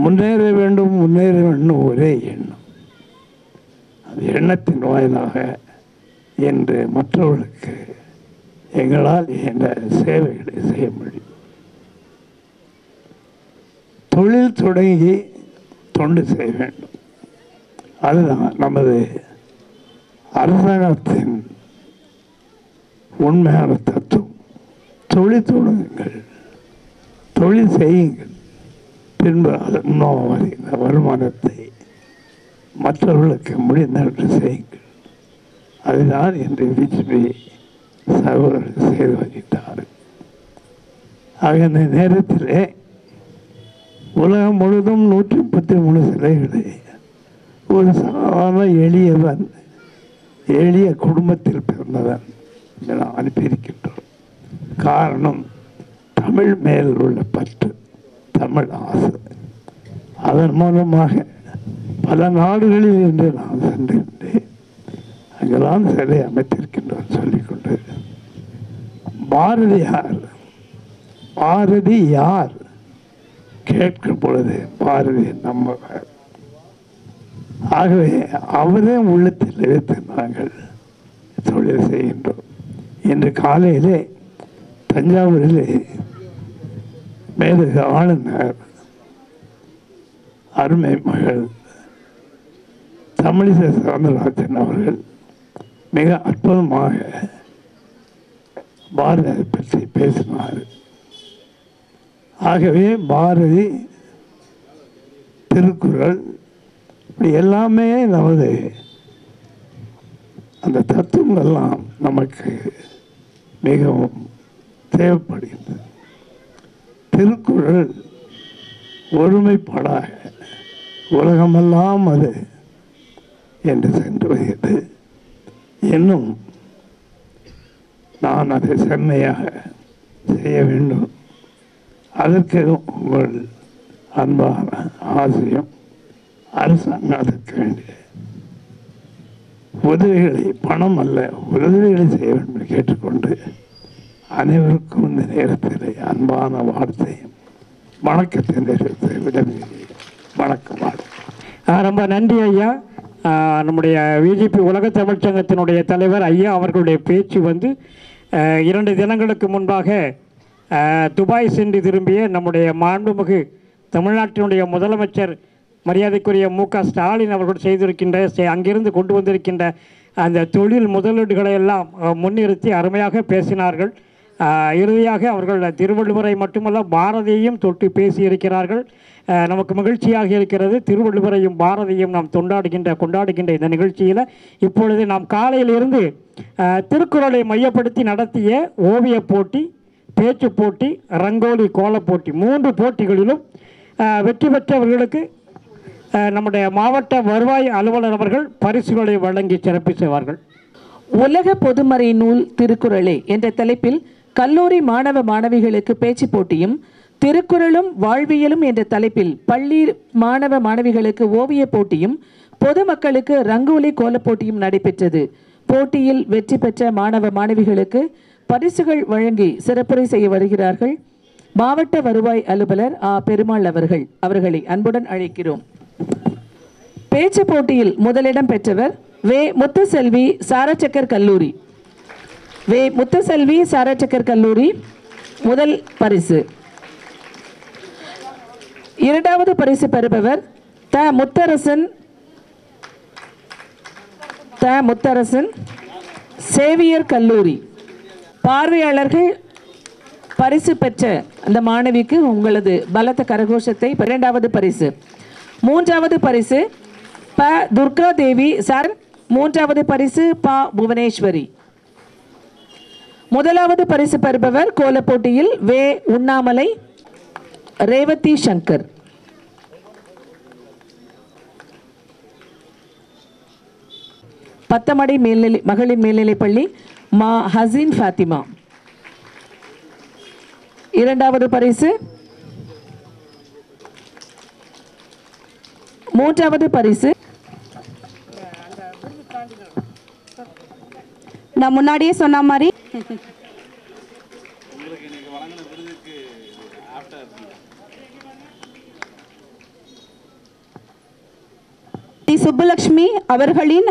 முன்னேற வேண்டும் முன்னேற வேண்டும் ஒரே எண்ணம். அது எண்ணத்தின் வாயிலாக என்று மற்றவர்களுக்கு எங்களால் என்ற சேவைகளை செய்ய முடியும்? தொழில் தொடங்கி தொண்டு செய்ய வேண்டும். அதுதான் நமது அரசாங்கத்தின் உண்மையான தத்துவம். தொழில் தொடங்குங்கள். தொழில் செய்யுங்கள். பின்பு அது இன்னும் வருகின்ற வருமானத்தை மற்றவர்களுக்கு முடிந்த செய்யுங்கள். அதுதான் என்று பிஜேபி சகோதரர்கள் செய்து வருகின்றார்கள் ஆக இந்த நேரத்திலே உலகம் முழுவதும் நூற்றி முப்பத்தி மூணு சிலைகளை ஒரு சாதாரண எளியவன் எளிய குடும்பத்தில் பிறந்தவன் என அனுப்பியிருக்கின்றோம். காரணம் தமிழ் மேல் உள்ள பற்று தமிழ் ஆசை. அதன் மூலமாக பல நாடுகளில் இன்று நான் சென்றிருந்தேன். அங்கெல்லாம் சிலை அமைத்திருக்கின்றோம் சொல்லிக்கொண்டு. பாரதியார் பாரதி யார்? கேட்கும் பொழுது பாரதி நம்மவர் ஆகவே அவரே உள்ளத்தில் வைத்து நாங்கள் தொழில் செய்கின்றோம். இன்று காலையிலே தஞ்சாவூரிலே மேதகு ஆளுநர் அருமை மகள் தமிழிசை சவுந்தரராஜன் அவர்கள் மிக அற்புதமாக பாரதியை பற்றி பேசினார். ஆகவே பாரதி திருக்குறள் இப்படி எல்லாமே நமது அந்த தத்துவங்கள்லாம் நமக்கு மிகவும் தேவைப்படுகிறது திருக்குறள் ஒருமைப்பாடாக உலகமெல்லாம் அது என்று சென்று வருகிறது. இன்னும் நான் அதை செம்மையாக செய்ய வேண்டும். அதற்கு உங்கள் அன்பான ஆசையும் அரசாங்கம் அதற்கு வேண்டிய உதவிகளை பணம் அல்ல உதவிகளை செய்ய வேண்டும் என்று கேட்டுக்கொண்டு அனைவருக்கும் இந்த நேரத்தில் அன்பான வார்த்தையும் வணக்கத்தை நேரத்தை விடவில்லை வணக்கம் ரொம்ப நன்றி ஐயா. நம்முடைய விஜிபி உலக தமிழ்ச்சங்கத்தினுடைய தலைவர் ஐயா அவர்களுடைய பேச்சு வந்து இரண்டு தினங்களுக்கு முன்பாக துபாய் சென்று திரும்பிய நம்முடைய மாண்புமிகு தமிழ்நாட்டினுடைய முதலமைச்சர் மரியாதைக்குரிய மு க ஸ்டாலின் அவர்கள் செய்திருக்கின்ற அங்கிருந்து கொண்டு வந்திருக்கின்ற அந்த தொழில் முதலீடுகளை எல்லாம் முன்னிறுத்தி அருமையாக பேசினார்கள். இறுதியாக அவர்கள் திருவள்ளுவரை மட்டுமல்ல பாரதியையும் தொட்டு பேசியிருக்கிறார்கள். நமக்கு மகிழ்ச்சியாக இருக்கிறது. திருவள்ளுவரையும் பாரதியும் நாம் கொண்டாடுகின்ற கொண்டாடுகின்ற இந்த நிகழ்ச்சியில் இப்பொழுது நாம் காலையிலிருந்து திருக்குறளை மையப்படுத்தி நடத்திய ஓவியப் போட்டி பேச்சு போட்டி ரங்கோலி கோலப் போட்டி மூன்று போட்டிகளிலும் வெற்றி பெற்றவர்களுக்கு நம்முடைய மாவட்ட வருவாய் அலுவலர் அவர்கள் பரிசுகளை வழங்கி சிறப்பு செய்வார்கள் உலக பொதுமறை நூல் திருக்குறளே என்ற தலைப்பில் கல்லூரி மாணவ மாணவிகளுக்கு பேச்சு போட்டியும் திருக்குறளும் வாழ்வியலும் என்ற தலைப்பில் பள்ளி மாணவ மாணவிகளுக்கு ஓவியப் போட்டியும் பொதுமக்களுக்கு ரங்கோலி கோலப் போட்டியும் நடைபெற்றது. போட்டியில் வெற்றி பெற்ற மாணவ மாணவிகளுக்கு பரிசுகள் வழங்கி சிறப்புரை செய்ய வருகிறார்கள். மாவட்ட வருவாய் அலுவலர் ஆ. பெருமாள் அவர்கள். அவர்களை அன்புடன் அழைக்கிறோம். பேச்சு போட்டியில் முதலிடம் பெற்றவர் வே. முத்துசெல்வி சாரச்சக்கர் கல்லூரி. வே முத்துசெல்வி சாராச்சக்கர் கல்லூரி முதல் பரிசு. இரண்டாவது பரிசு பெறுபவர் த முத்தரசன் த முத்தரசன் சேவியர் கல்லூரி. பார்வையாளர்கள் பரிசு பெற்ற அந்த மாணவிக்கு உங்களது பலத்த கரகோஷத்தை இரண்டாவது பரிசு. மூன்றாவது பரிசு ப துர்கா தேவி சார் மூன்றாவது பரிசு ப புவனேஸ்வரி. முதலாவது பரிசு பெறுபவர் கோலப்போட்டியில் வே. உண்ணாமலை ரேவதி சங்கர். பத்தமடை மேல்நிலை மகளிர் மேல்நிலைப்பள்ளி மா. ஹசீன் ஃபாத்திமா. இரண்டாவது பரிசு. மூன்றாவது பரிசு. நான் முன்னாடியே சொன்ன மாதிரி டி. சுப்புலட்சுமி அவர்களின்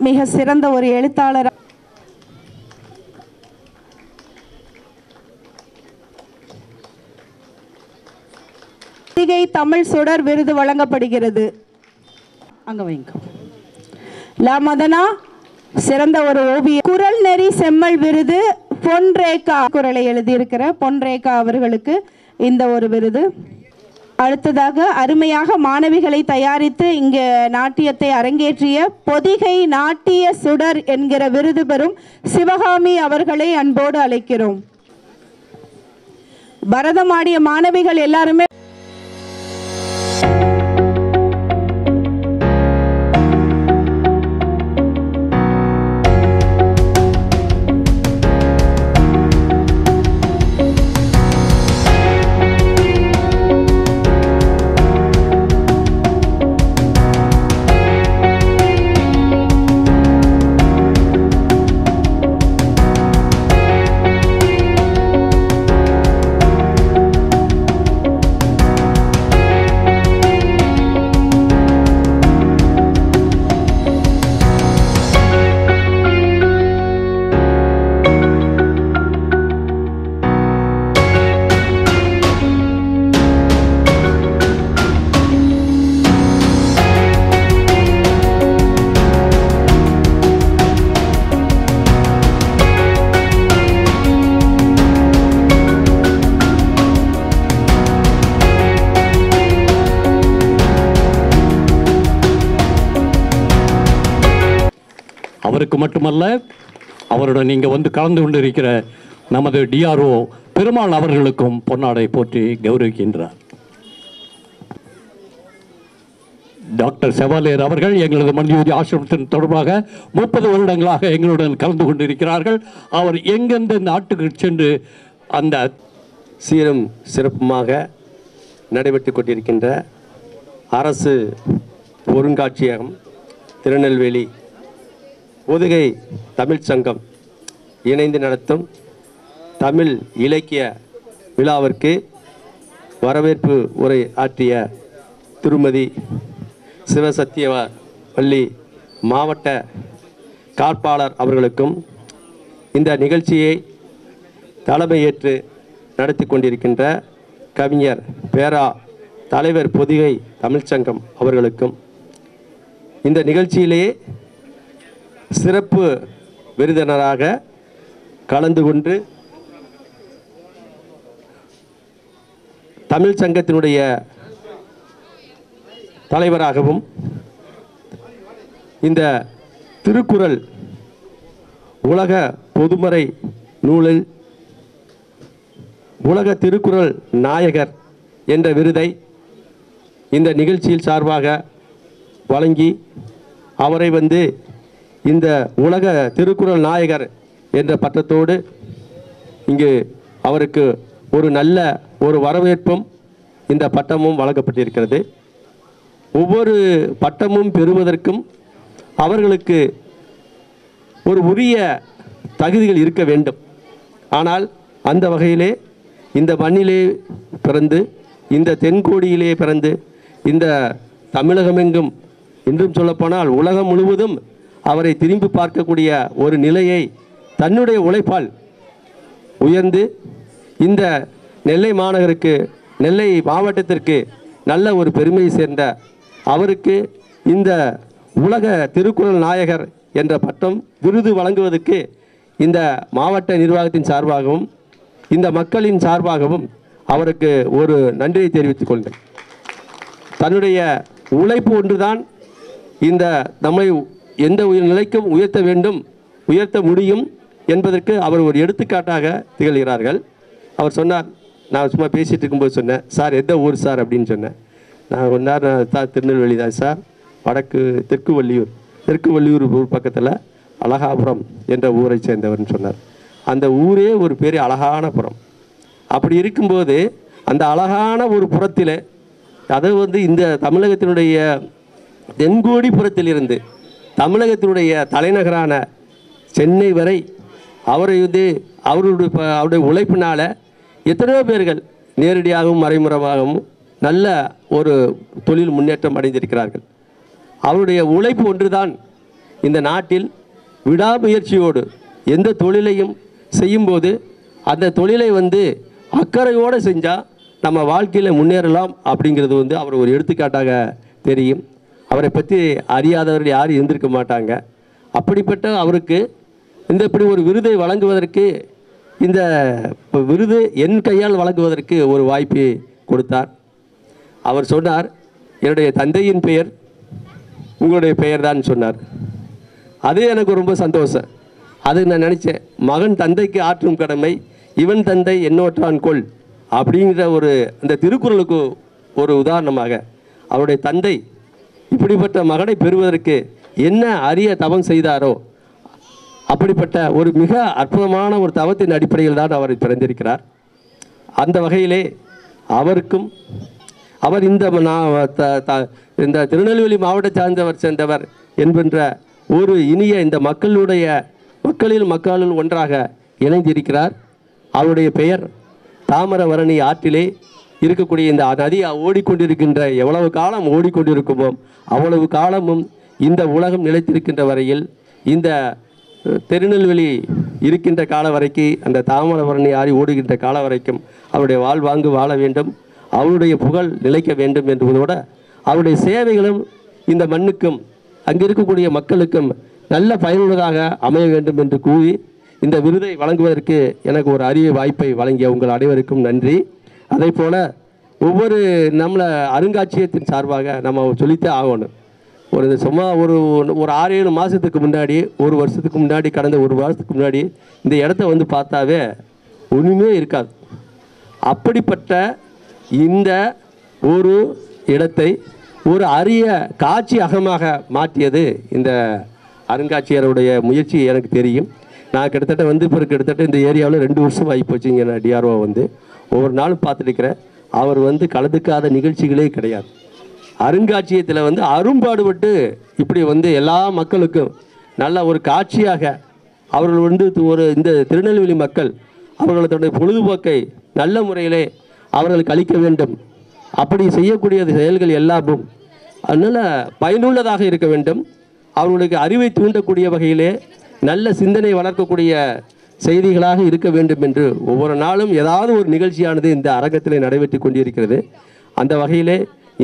மிக சிறந்த ஒரு எழுத்தாளர் தமிழ் சுடர் விருது வழங்கப்படுகிறது அங்கே வைங்க. லா மதனா சிறந்த ஒரு ஓவிய குரல் நெறி செம்மல் விருது பொன் ரேகா குரலை எழுதியிருக்கிற பொன் ரேகா அவர்களுக்கு இந்த ஒரு விருது. அடுத்ததாக அருமையாக மாணவிகளை தயாரித்து இங்கு நாட்டியத்தை அரங்கேற்றிய பொதிகை நாட்டிய சுடர் என்கிற விருது பெறும் சிவகாமி அவர்களை அன்போடு அழைக்கிறோம். பரதமாடிய மாணவிகள் எல்லாருமே மட்டுமல்ல அவருடன் இங்கே வந்து கலந்து கொண்டிருக்கிற நமது டிஆர்ஓ பெருமாள் அவர்களுக்கும் பொன்னாடை போற்றி கௌரவிக்கின்றார். டாக்டர் செவாலியர் அவர்கள் எங்களது மன்ஜூரி ஆசிரமத்தின் தொடர்பாக முப்பது வருடங்களாக எங்களுடன் கலந்து கொண்டிருக்கிறார்கள். அவர் எங்கெந்த நாட்டுக்கு சென்று அந்த சீரும் சிறப்புமாக நடைபெற்று கொண்டிருக்கின்ற அரசு ஒருங்காட்சியகம் திருநெல்வேலி பொதுகை தமிழ் சங்கம் இணைந்து நடத்தும் தமிழ் இலக்கிய விழாவிற்கு வரவேற்பு உரை ஆற்றிய திருமதி சிவசத்தியவள்ளி மாவட்ட காப்பாளர் அவர்களுக்கும் இந்த நிகழ்ச்சியை தலைமையேற்று நடத்தி கொண்டிருக்கின்ற கவிஞர் பேரா தலைவர் பொதிகை தமிழ்ச்சங்கம் அவர்களுக்கும் இந்த நிகழ்ச்சியிலேயே சிறப்பு விருந்தினராக கலந்து கொண்டு தமிழ் சங்கத்தினுடைய தலைவராகவும் இந்த திருக்குறள் உலக பொதுமறை நூலில் உலக திருக்குறள் நாயகர் என்ற விருதை இந்த நிகழ்ச்சியில் சார்பாக வழங்கி அவரை வந்து இந்த உலக திருக்குறள் நாயகர் என்ற பட்டத்தோடு இங்கு அவருக்கு ஒரு நல்ல ஒரு வரவேற்பும் இந்த பட்டமும் வழங்கப்பட்டிருக்கிறது. ஒவ்வொரு பட்டமும் பெறுவதற்கும் அவர்களுக்கு ஒரு உரிய தகுதிகள் இருக்க வேண்டும். ஆனால் அந்த வகையிலே இந்த மண்ணிலே பிறந்து இந்த தென்கோடியிலே பிறந்து இந்த தமிழகமெங்கும் இன்றும் சொல்லப்போனால் உலகம் முழுவதும் அவரை திரும்பி பார்க்கக்கூடிய ஒரு நிலையை தன்னுடைய உழைப்பால் உயர்ந்து இந்த நெல்லை மாநகருக்கு நெல்லை மாவட்டத்திற்கு நல்ல ஒரு பெருமையை சேர்ந்த அவருக்கு இந்த உலக திருக்குறள் நாயகர் என்ற பட்டம் விருது வழங்குவதற்கு இந்த மாவட்ட நிர்வாகத்தின் சார்பாகவும் இந்த மக்களின் சார்பாகவும் அவருக்கு ஒரு நன்றியை தெரிவித்துக் கொள்கிறேன். தன்னுடைய உழைப்பு ஒன்றுதான் இந்த நம்மை எந்த உயர் நிலைக்கும் உயர்த்த வேண்டும் உயர்த்த முடியும் என்பதற்கு அவர் ஒரு எடுத்துக்காட்டாக திகழ்கிறார்கள். அவர் சொன்னார் நான் சும்மா பேசிகிட்டு இருக்கும்போது சொன்னேன் சார் எந்த ஊர் சார்? அப்படின்னு சொன்னேன். நான் சொன்னார் நான் சார் திருநெல்வேலி தான் சார் வடக்கு தெற்கு வள்ளியூர் தெற்கு வள்ளியூர் ஊர் பக்கத்தில் அழகாபுரம் என்ற ஊரை சேர்ந்தவர்னு சொன்னார். அந்த ஊரே ஒரு பெரிய அழகான புறம். அப்படி இருக்கும்போது அந்த அழகான ஒரு புறத்தில் அது வந்து இந்த தமிழகத்தினுடைய தென்கோடி புறத்திலிருந்து தமிழகத்தினுடைய தலைநகரான சென்னை வரை அவரை வந்து அவருடைய அவருடைய உழைப்பினால் எத்தனையோ பேர்கள் நேரடியாகவும் மறைமுறமாகவும் நல்ல ஒரு தொழில் முன்னேற்றம் அடைந்திருக்கிறார்கள். அவருடைய உழைப்பு ஒன்றுதான் இந்த நாட்டில் விடாமுயற்சியோடு எந்த தொழிலையும் செய்யும்போது அந்த தொழிலை வந்து அக்கறையோடு செஞ்சால் நம்ம வாழ்க்கையில் முன்னேறலாம் அப்படிங்கிறது வந்து அவர் ஒரு எடுத்துக்காட்டாக தெரியும். அவரை பற்றி அறியாதவர்கள் யாரும் இருந்திருக்க மாட்டாங்க. அப்படிப்பட்ட அவருக்கு இந்த இப்படி ஒரு விருதை வழங்குவதற்கு இந்த விருது என் கையால் வழங்குவதற்கு ஒரு வாய்ப்பு கொடுத்தார். அவர் சொன்னார் என்னுடைய தந்தையின் பெயர் உங்களுடைய பெயர் தான் சொன்னார். அது எனக்கு ரொம்ப சந்தோஷம். அது நான் நினச்சேன் மகன் தந்தைக்கு ஆற்றும் கடமை இவன் தந்தை என்னோற்றான் கொள் அப்படிங்கிற ஒரு அந்த திருக்குறளுக்கு ஒரு உதாரணமாக அவருடைய தந்தை இப்படிப்பட்ட மகனை பெறுவதற்கு என்ன அரிய தவம் செய்தாரோ அப்படிப்பட்ட ஒரு மிக அற்புதமான ஒரு தவத்தின் அடிப்படையில் தான் அவர் பிறந்திருக்கிறார். அந்த வகையிலே அவருக்கும் அவர் இந்த இந்த திருநெல்வேலி மாவட்ட சார்ந்தவர் சேர்ந்தவர் என்கின்ற ஒரு இனிய இந்த மக்களுடைய மக்களில் மக்களில் ஒன்றாக இணைந்திருக்கிறார். அவருடைய பெயர் தாமரவரணி ஆற்றிலே இருக்கக்கூடிய இந்த நதி ஓடிக்கொண்டிருக்கின்ற எவ்வளவு காலம் ஓடிக்கொண்டிருக்குமோ அவ்வளவு காலமும் இந்த உலகம் நிலைத்திருக்கின்ற வரையில் இந்த திருநெல்வேலி இருக்கின்ற கால வரைக்கு அந்த தாமிரபரணி ஆறி ஓடுகின்ற கால வரைக்கும் அவருடைய வாழ்வாங்கு வாழ வேண்டும் அவருடைய புகழ் நிலைக்க வேண்டும் என்பதோட அவருடைய சேவைகளும் இந்த மண்ணுக்கும் அங்கே இருக்கக்கூடிய மக்களுக்கும் நல்ல பயனுள்ளதாக அமைய வேண்டும் என்று கூறி இந்த விருதை வழங்குவதற்கு எனக்கு ஒரு அரிய வாய்ப்பை வழங்கிய உங்கள் அனைவருக்கும் நன்றி. அதே போல் ஒவ்வொரு நம்மளை அருங்காட்சியகத்தின் சார்பாக நம்ம சொல்லித்தே ஆகணும். ஒரு சும்மா ஒரு ஒரு ஆறு ஏழு மாதத்துக்கு முன்னாடி ஒரு வருஷத்துக்கு முன்னாடி கடந்த ஒரு வருஷத்துக்கு முன்னாடி இந்த இடத்த வந்து பார்த்தாவே ஒன்றுமே இருக்காது. அப்படிப்பட்ட இந்த ஒரு இடத்தை ஒரு அரிய காட்சி அகமாக மாற்றியது இந்த அருங்காட்சியருடைய முயற்சி எனக்கு தெரியும். நான் கிட்டத்தட்ட வந்து இப்போ கிட்டத்தட்ட இந்த ஏரியாவில் ரெண்டு வருஷம் ஆகி போச்சு. இங்கே நான் டிஆர்ஓ வந்து. ஒவ்வொரு நாளும் பார்த்துருக்கிறேன் அவர் வந்து கலந்துக்காத நிகழ்ச்சிகளே கிடையாது. அருங்காட்சியகத்தில் வந்து அரும்பாடுபட்டு இப்படி வந்து எல்லா மக்களுக்கும் நல்ல ஒரு காட்சியாக அவர்கள் வந்து ஒரு இந்த திருநெல்வேலி மக்கள் அவர்களுடைய பொழுதுபோக்கை நல்ல முறையிலே அவர்களுக்கு அளிக்க வேண்டும். அப்படி செய்யக்கூடிய செயல்கள் எல்லாமும் அதனால் பயனுள்ளதாக இருக்க வேண்டும். அவர்களுக்கு அறிவை தூண்டக்கூடிய வகையிலே நல்ல சிந்தனை வளர்க்கக்கூடிய செய்திகளாக இருக்க வேண்டும் என்று ஒவ்வொரு நாளும் ஏதாவது ஒரு நிகழ்ச்சியானது இந்த அரங்கத்தில் நடைபெற்று கொண்டிருக்கிறது. அந்த வகையிலே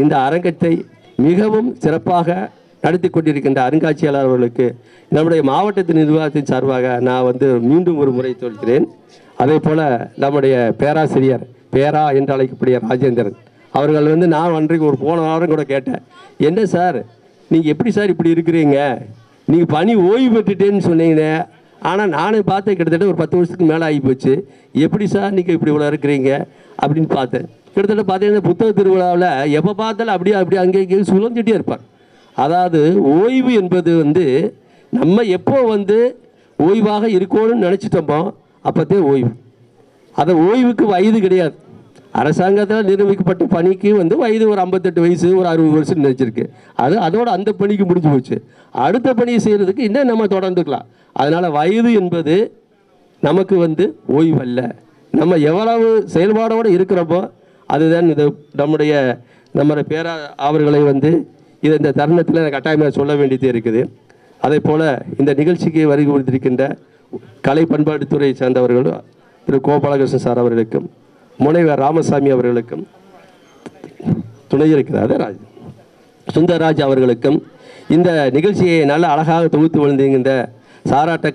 இந்த அரங்கத்தை மிகவும் சிறப்பாக நடத்தி கொண்டிருக்கின்ற அருங்காட்சியாளர் அவர்களுக்கு நம்முடைய மாவட்டத்தின் நிர்வாகத்தின் சார்பாக நான் வந்து மீண்டும் ஒரு முறை சொல்கிறேன். அதே போல் நம்முடைய பேராசிரியர் பேரா என்று அழைக்கக்கூடிய ராஜேந்திரன் அவர்கள் வந்து நான் அன்றைக்கு ஒரு போன வாரம் கூட கேட்டேன் என்ன சார் நீங்கள் எப்படி சார் இப்படி இருக்கிறீங்க? நீங்கள் பணி ஓய்வு பெற்றுட்டேன்னு சொன்னீங்க. ஆனால் நானே பார்த்தேன் கிட்டத்தட்ட ஒரு பத்து வருஷத்துக்கு மேலே ஆகி போச்சு. எப்படி சார் நீங்கள் இப்படி இவ்வளோ இருக்கிறீங்க? அப்படின்னு பார்த்தேன். கிட்டத்தட்ட பார்த்தீங்கன்னா புத்தக திருவிழாவில் எப்போ பார்த்தாலும் அப்படியே அப்படியே அங்கே இங்கே சுழந்துட்டே இருப்பார். அதாவது ஓய்வு என்பது வந்து நம்ம எப்போ வந்து ஓய்வாக இருக்கணும்னு நினச்சிட்டோமோ அப்போத்தே ஓய்வு. அதை ஓய்வுக்கு வயது கிடையாது. அரசாங்கத்தால் நிரூபிக்கப்பட்ட பணிக்கு வந்து வயது ஒரு ஐம்பத்தெட்டு வயசு ஒரு அறுபது வருஷம் நினைச்சிருக்கு. அது அதோட அந்த பணிக்கு முடிஞ்சு போச்சு. அடுத்த பணியை செய்கிறதுக்கு இன்னும் நம்ம தொடர்ந்துக்கலாம். அதனால் வயது என்பது நமக்கு வந்து ஓய்வல்ல. நம்ம எவ்வளவு செயல்பாடோடு இருக்கிறப்போ அதுதான் இது நம்முடைய நம்முடைய பேரா அவர்களை வந்து இது இந்த தருணத்தில் கட்டாயமாக சொல்ல வேண்டியது இருக்குது. அதே போல் இந்த நிகழ்ச்சிக்கு வருகை கொடுத்திருக்கின்ற கலை பண்பாட்டுத்துறையை சேர்ந்தவர்களும் திரு கோபாலகிருஷ்ணன் சார் அவர்களுக்கும் முனைவர் ராமசாமி அவர்களுக்கும் துணை இருக்கிறார் ராஜ். சுந்தரராஜ் அவர்களுக்கும் இந்த நிகழ்ச்சியை நல்ல அழகாக தொகுத்து வழங்குகின்ற சாராட்ட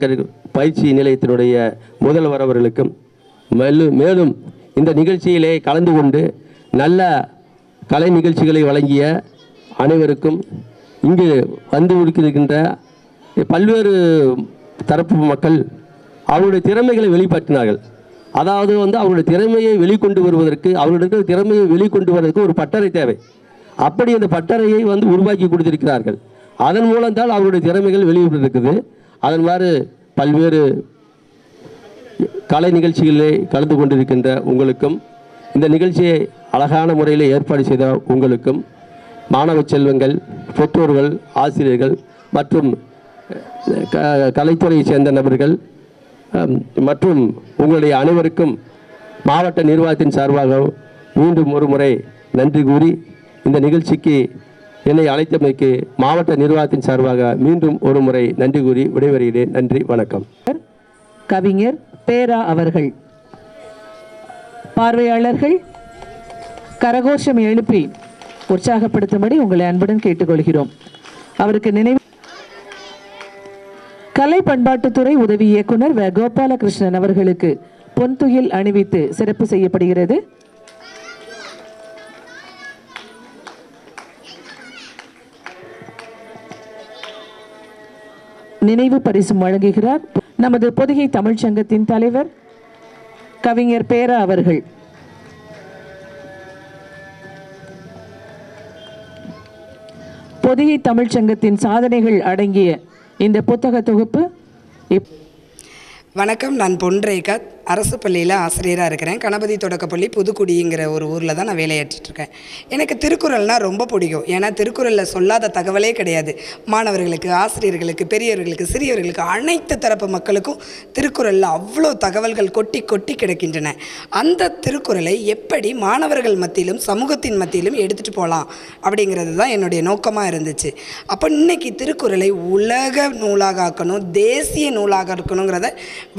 பயிற்சி நிலையத்தினுடைய முதல்வர் அவர்களுக்கும் மேலும் மேலும் இந்த நிகழ்ச்சியிலே கலந்து கொண்டு நல்ல கலை நிகழ்ச்சிகளை வழங்கிய அனைவருக்கும் இங்கு வந்து இருக்கின்ற பல்வேறு தரப்பு மக்கள் அவருடைய திறமைகளை வெளிப்படுத்தினார்கள். அதாவது வந்து அவருடைய திறமையை வெளிக்கொண்டு வருவதற்கு அவர்களுடைய திறமையை வெளிக்கொண்டு வருவதற்கு ஒரு பட்டறை தேவை. அப்படி அந்த பட்டறையை வந்து உருவாக்கி கொடுத்திருக்கிறார்கள். அதன் மூலம்தான் அவருடைய திறமைகள் வெளியிட்டிருக்குது அதன் மாதிரி பல்வேறு கலை நிகழ்ச்சிகளிலே கலந்து கொண்டிருக்கின்ற உங்களுக்கும் இந்த நிகழ்ச்சியை அழகான முறையில் ஏற்பாடு செய்த உங்களுக்கும் மாணவ செல்வங்கள் பெற்றோர்கள் ஆசிரியர்கள் மற்றும் க- கலைத்துறையைச் சேர்ந்த நபர்கள் மற்றும் உங்களுடைய அனைவருக்கும் மாவட்ட நிர்வாகத்தின் சார்பாக மீண்டும் ஒரு முறை நன்றி கூறி இந்த நிகழ்ச்சிக்கு என்னை அழைத்தமைக்கு மாவட்ட நிர்வாகத்தின் சார்பாக மீண்டும் ஒரு முறை நன்றி கூறி விடைபெறுகிறேன். நன்றி வணக்கம். கவிஞர் பேரா அவர்கள். பார்வையாளர்கள் கரகோஷம் எழுப்பி உற்சாகப்படுத்தும்படி உங்களை அன்புடன் கேட்டுக்கொள்கிறோம். அவருக்கு நினைவு கலை பண்பாட்டுத்துறை உதவி இயக்குனர் வ. கோபாலகிருஷ்ணன் அவர்களுக்கு பொன்துயில் அணிவித்து சிறப்பு செய்யப்படுகிறது. நினைவு பரிசும் வழங்குகிறார் நமது பொதிகை தமிழ்ச் சங்கத்தின் தலைவர் கவிஞர் பேரா அவர்கள். பொதிகை தமிழ்ச் சங்கத்தின் சாதனைகள் அடங்கிய இந்த புத்தக தொகுப்பு இப்- வணக்கம் நான் பொன் ரேகா அரசு பள்ளியில் ஆசிரியராக இருக்கிறேன். கணபதி தொடக்கப்பள்ளி புதுக்குடிங்கிற ஒரு ஊரில் தான் நான் வேலையாற்றிட்டுருக்கேன் எனக்கு திருக்குறள்னால் ரொம்ப பிடிக்கும். ஏன்னா திருக்குறளில் சொல்லாத தகவலே கிடையாது. மாணவர்களுக்கு ஆசிரியர்களுக்கு பெரியவர்களுக்கு சிறியவர்களுக்கு அனைத்து தரப்பு மக்களுக்கும் திருக்குறளில் அவ்வளோ தகவல்கள் கொட்டி கொட்டி கிடக்கின்றன. அந்த திருக்குறளை எப்படி மாணவர்கள் மத்தியிலும் சமூகத்தின் மத்தியிலும் எடுத்துகிட்டு போகலாம் அப்படிங்கிறது தான் என்னுடைய நோக்கமாக இருந்துச்சு. அப்போ இன்னைக்கு திருக்குறளை உலக நூலாக ஆக்கணும் தேசிய நூலாக இருக்கணுங்கிறத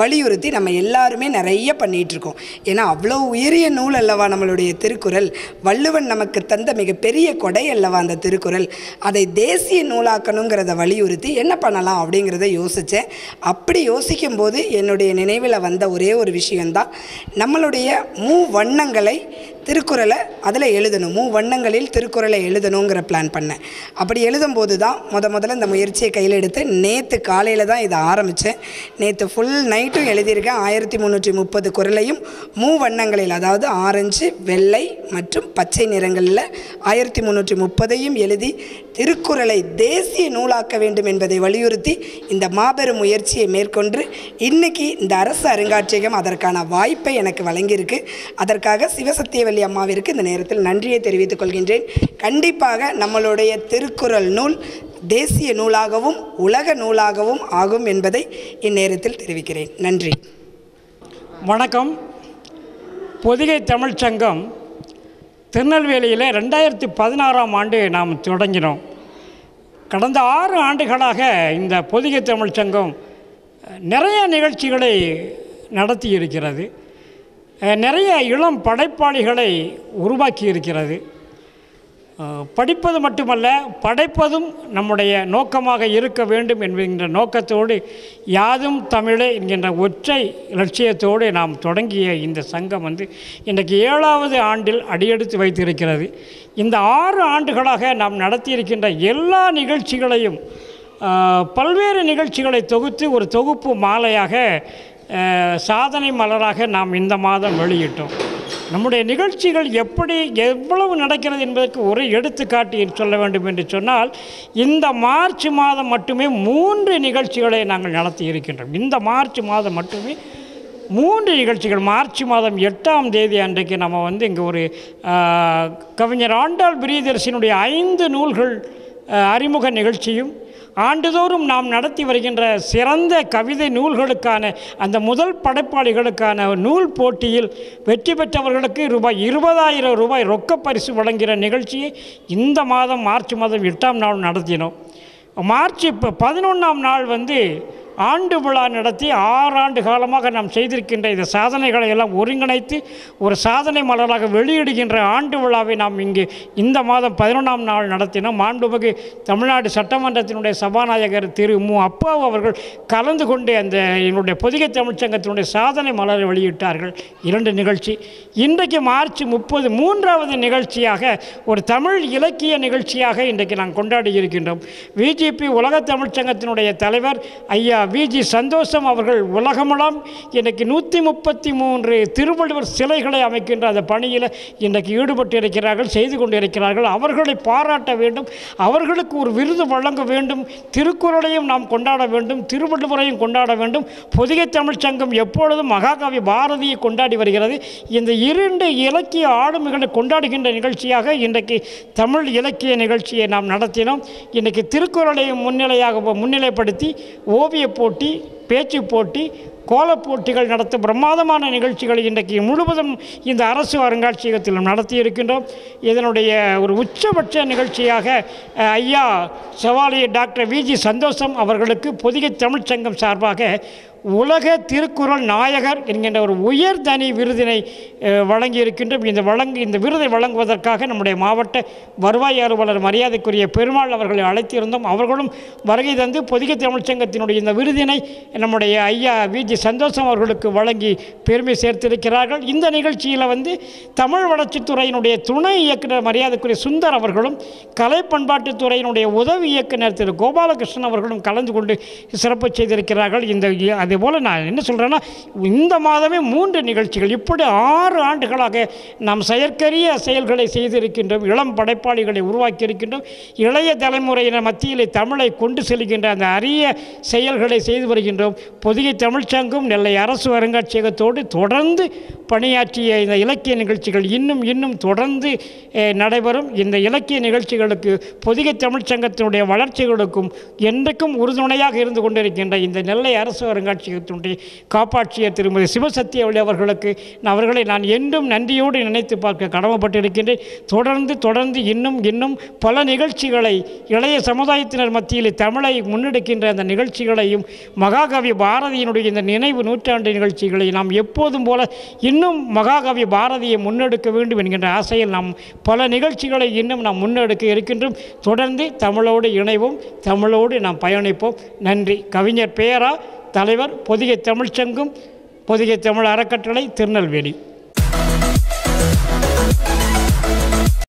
வலியுறுத்தி நம்ம எல்லாருமே நிறைய பண்ணிகிட்ருக்கோம். இருக்கோம் ஏன்னா அவ்வளோ உயரிய நூல் அல்லவா நம்மளுடைய திருக்குறள்? வள்ளுவன் நமக்கு தந்த மிகப்பெரிய கொடை அல்லவா அந்த திருக்குறள்? அதை தேசிய நூலாக்கணுங்கிறத வலியுறுத்தி என்ன பண்ணலாம் அப்படிங்கிறத யோசித்தேன் அப்படி யோசிக்கும்போது என்னுடைய நினைவில் வந்த ஒரே ஒரு விஷயந்தான். நம்மளுடைய மூ வண்ணங்களை திருக்குறளை அதில் எழுதணும். மூ வண்ணங்களில் திருக்குறளை எழுதணுங்கிற பிளான் பண்ணேன். அப்படி எழுதும்போது தான் முத முதல்ல இந்த முயற்சியை கையில் எடுத்து நேற்று காலையில் தான் இதை ஆரம்பித்தேன் நேற்று ஃபுல் நைட்டும் எழுதியிருக்கேன். ஆயிரத்தி முந்நூற்றி நூற்றி முப்பது குரலையும் மூவண்ணங்களில் அதாவது ஆரஞ்சு வெள்ளை மற்றும் பச்சை நிறங்களில் ஆயிரத்தி முந்நூற்றி முப்பதையும் எழுதி திருக்குறளை தேசிய நூலாக்க வேண்டும் என்பதை வலியுறுத்தி இந்த மாபெரும் முயற்சியை மேற்கொண்டு இன்னைக்கு இந்த அரசு அருங்காட்சியகம் அதற்கான வாய்ப்பை எனக்கு வழங்கியிருக்கு. அதற்காக சிவசத்தியவல்லி அம்மாவிற்கு இந்த நேரத்தில் நன்றியை தெரிவித்துக் கொள்கின்றேன். கண்டிப்பாக நம்மளுடைய திருக்குறள் நூல் தேசிய நூலாகவும் உலக நூலாகவும் ஆகும் என்பதை இந்நேரத்தில் தெரிவிக்கிறேன். நன்றி. வணக்கம். பொதிகை தமிழ்ச் சங்கம் திருநெல்வேலியில் ரெண்டாயிரத்தி பதினாறாம் ஆண்டு நாம் தொடங்கினோம். கடந்த ஆறு ஆண்டுகளாக இந்த பொதிகை தமிழ்ச் சங்கம் நிறைய நிகழ்ச்சிகளை நடத்தி இருக்கிறது. நிறைய இளம் படைப்பாளிகளை உருவாக்கி இருக்கிறது. படிப்பது மட்டுமல்ல படைப்பதும் நம்முடைய நோக்கமாக இருக்க வேண்டும் என்கின்ற நோக்கத்தோடு யாதும் தமிழே என்கின்ற ஒற்றை லட்சியத்தோடு நாம் தொடங்கிய இந்த சங்கம் வந்து இன்றைக்கு ஏழாவது ஆண்டில் அடியெடுத்து வைத்திருக்கிறது. இந்த ஆறு ஆண்டுகளாக நாம் நடத்தியிருக்கின்ற எல்லா நிகழ்ச்சிகளையும் பல்வேறு நிகழ்ச்சிகளை தொகுத்து ஒரு தொகுப்பு மாலையாக சாதனை மலராக நாம் இந்த மாதம் வெளியிட்டோம். நம்முடைய நிகழ்ச்சிகள் எப்படி எவ்வளவு நடக்கிறது என்பதற்கு ஒரு எடுத்துக்காட்டு சொல்ல வேண்டும் என்று சொன்னால் இந்த மார்ச் மாதம் மட்டுமே மூன்று நிகழ்ச்சிகளை நாங்கள் நடத்தி இருக்கின்றோம். இந்த மார்ச் மாதம் மட்டுமே மூன்று நிகழ்ச்சிகள். மார்ச் மாதம் எட்டாம் தேதி அன்றைக்கு நம்ம வந்து இங்கே ஒரு கவிஞர் ஆண்டாள் பிரியதர்சினுடைய ஐந்து நூல்கள் அறிமுக நிகழ்ச்சியும் ஆண்டுதோறும் நாம் நடத்தி வருகின்ற சிறந்த கவிதை நூல்களுக்கான அந்த முதல் படைப்பாளிகளுக்கான நூல் போட்டியில் வெற்றி பெற்றவர்களுக்கு ரூபாய் இருபதாயிரம் ரூபாய் ரொக்க பரிசு வழங்குகிற நிகழ்ச்சியை இந்த மாதம் மார்ச் மாதம் எட்டாம் நாள் நடத்தினோம். மார்ச் இப்போ பதினொன்றாம் நாள் வந்து ஆண்டு விழா நடத்தி ஆறாண்டு காலமாக நாம் செய்திருக்கின்ற இந்த சாதனைகளை எல்லாம் ஒருங்கிணைத்து ஒரு சாதனை மலராக வெளியிடுகின்ற ஆண்டு விழாவை நாம் இங்கு இந்த மாதம் பதினொன்றாம் நாள் நடத்தினோம். மாண்புமிகு தமிழ்நாடு சட்டமன்றத்தினுடைய சபாநாயகர் திரு மு. அப்பாவு அவர்கள் கலந்து கொண்டு அந்த எங்களுடைய பொதிகை தமிழ்ச்சங்கத்தினுடைய சாதனை மலரை வெளியிட்டார்கள். இரண்டு நிகழ்ச்சி. இன்றைக்கு மார்ச் முப்பது மூன்றாவது நிகழ்ச்சியாக ஒரு தமிழ் இலக்கிய நிகழ்ச்சியாக இன்றைக்கு நாம் கொண்டாடி இருக்கின்றோம். விஜிபி உலக தமிழ்ச்சங்கத்தினுடைய தலைவர் ஐயா விஜி சந்தோஷம் அவர்கள் உலகமெல்லாம் இன்றைக்கு நூற்றி முப்பத்தி மூன்று திருவள்ளுவர் சிலைகளை அமைக்கின்ற அந்த பணியில் இன்றைக்கு ஈடுபட்டு இருக்கிறார்கள் செய்து கொண்டு இருக்கிறார்கள் அவர்களை பாராட்ட வேண்டும். அவர்களுக்கு ஒரு விருது வழங்க வேண்டும். திருக்குறளையும் நாம் கொண்டாட வேண்டும். திருவள்ளுவரையும் கொண்டாட வேண்டும். பொதிகை தமிழ்ச் சங்கம் எப்பொழுதும் மகாகவி பாரதியை கொண்டாடி வருகிறது. இந்த இரண்டு இலக்கிய ஆளுமைகளை கொண்டாடுகின்ற நிகழ்ச்சியாக இன்றைக்கு தமிழ் இலக்கிய நிகழ்ச்சியை நாம் நடத்தினோம். இன்றைக்கு திருக்குறளை முன்னிலையாக முன்னிலைப்படுத்தி ஓவிய போட்டி பேச்சு போட்டி கோலப் போட்டிகள் நடத்தும் பிரமாதமான நிகழ்ச்சிகளை இன்றைக்கு முழுவதும் இந்த அரசு அருங்காட்சியகத்திலும் நடத்தி இருக்கின்றோம் இதனுடைய ஒரு உச்சபட்ச நிகழ்ச்சியாக ஐயா செவாலியர் டாக்டர் விஜி சந்தோஷம் அவர்களுக்கு பொதிகை தமிழ்ச்சங்கம் சார்பாக உலக திருக்குறள் நாயகர் என்கின்ற ஒரு உயர் தனி விருதினை வழங்கியிருக்கின்றோம். இந்த வழங்கு இந்த விருதை வழங்குவதற்காக நம்முடைய மாவட்ட வருவாய் அலுவலர் மரியாதைக்குரிய பெருமாள் அவர்களை அழைத்திருந்தோம். அவர்களும் வருகை தந்து பொதிகை தமிழ்ச்சங்கத்தினுடைய இந்த விருதினை நம்முடைய ஐயா விஜி சந்தோஷம் அவர்களுக்கு வழங்கி பெருமை சேர்த்திருக்கிறார்கள். இந்த நிகழ்ச்சியில் வந்து தமிழ் வளர்ச்சித்துறையினுடைய துணை இயக்குனர் மரியாதைக்குரிய சுந்தர் அவர்களும் கலை பண்பாட்டுத்துறையினுடைய உதவி இயக்குனர் திரு. கோபாலகிருஷ்ணன் அவர்களும் கலந்து கொண்டு சிறப்பு செய்திருக்கிறார்கள். இந்த அது போல் நான் என்ன சொல்கிறேன்னா இந்த மாதமே மூன்று நிகழ்ச்சிகள் இப்படி ஆறு ஆண்டுகளாக நாம் செயற்கரிய செயல்களை செய்திருக்கின்றோம் இளம் படைப்பாளிகளை உருவாக்கியிருக்கின்றோம் இளைய தலைமுறையினர் மத்தியிலே தமிழை கொண்டு செல்கின்ற அந்த அரிய செயல்களை செய்து வருகின்றோம். பொதிகை தமிழ்ச்சங்கம் நெல்லை அரசு அருங்காட்சியகத்தோடு தொடர்ந்து பணியாற்றிய இந்த இலக்கிய நிகழ்ச்சிகள் இன்னும் இன்னும் தொடர்ந்து நடைபெறும். இந்த இலக்கிய நிகழ்ச்சிகளுக்கு பொதிகை தமிழ்ச்சங்கத்தினுடைய வளர்ச்சிகளுக்கும் என்றைக்கும் உறுதுணையாக இருந்து கொண்டிருக்கின்ற இந்த நெல்லை அரசு அருங்காட்சியகத்தினுடைய காப்பாற்றிய திருமதி சிவசத்தியவழி அவர்களுக்கு நான் அவர்களை நான் என்றும் நன்றியோடு நினைத்து பார்க்க கடமைப்பட்டிருக்கின்றேன். தொடர்ந்து தொடர்ந்து இன்னும் இன்னும் பல நிகழ்ச்சிகளை இளைய சமுதாயத்தினர் மத்தியில் தமிழை முன்னெடுக்கின்ற அந்த நிகழ்ச்சிகளையும் மகாகவி பாரதியினுடைய இந்த நினைவு நூற்றாண்டு நிகழ்ச்சிகளை நாம் எப்போதும் போல இன்னும் மகாகவி பாரதியை முன்னெடுக்க வேண்டும் என்கின்ற ஆசையில் நாம் பல நிகழ்ச்சிகளை இன்னும் நாம் முன்னெடுக்க இருக்கின்றோம். தொடர்ந்து தமிழோடு இணைவோம் தமிழோடு நாம் பயணிப்போம். நன்றி. கவிஞர் பேரா தலைவர் பொதிகை தமிழ்ச்சங்கம் பொதிகை தமிழ் அறக்கட்டளை திருநெல்வேலி.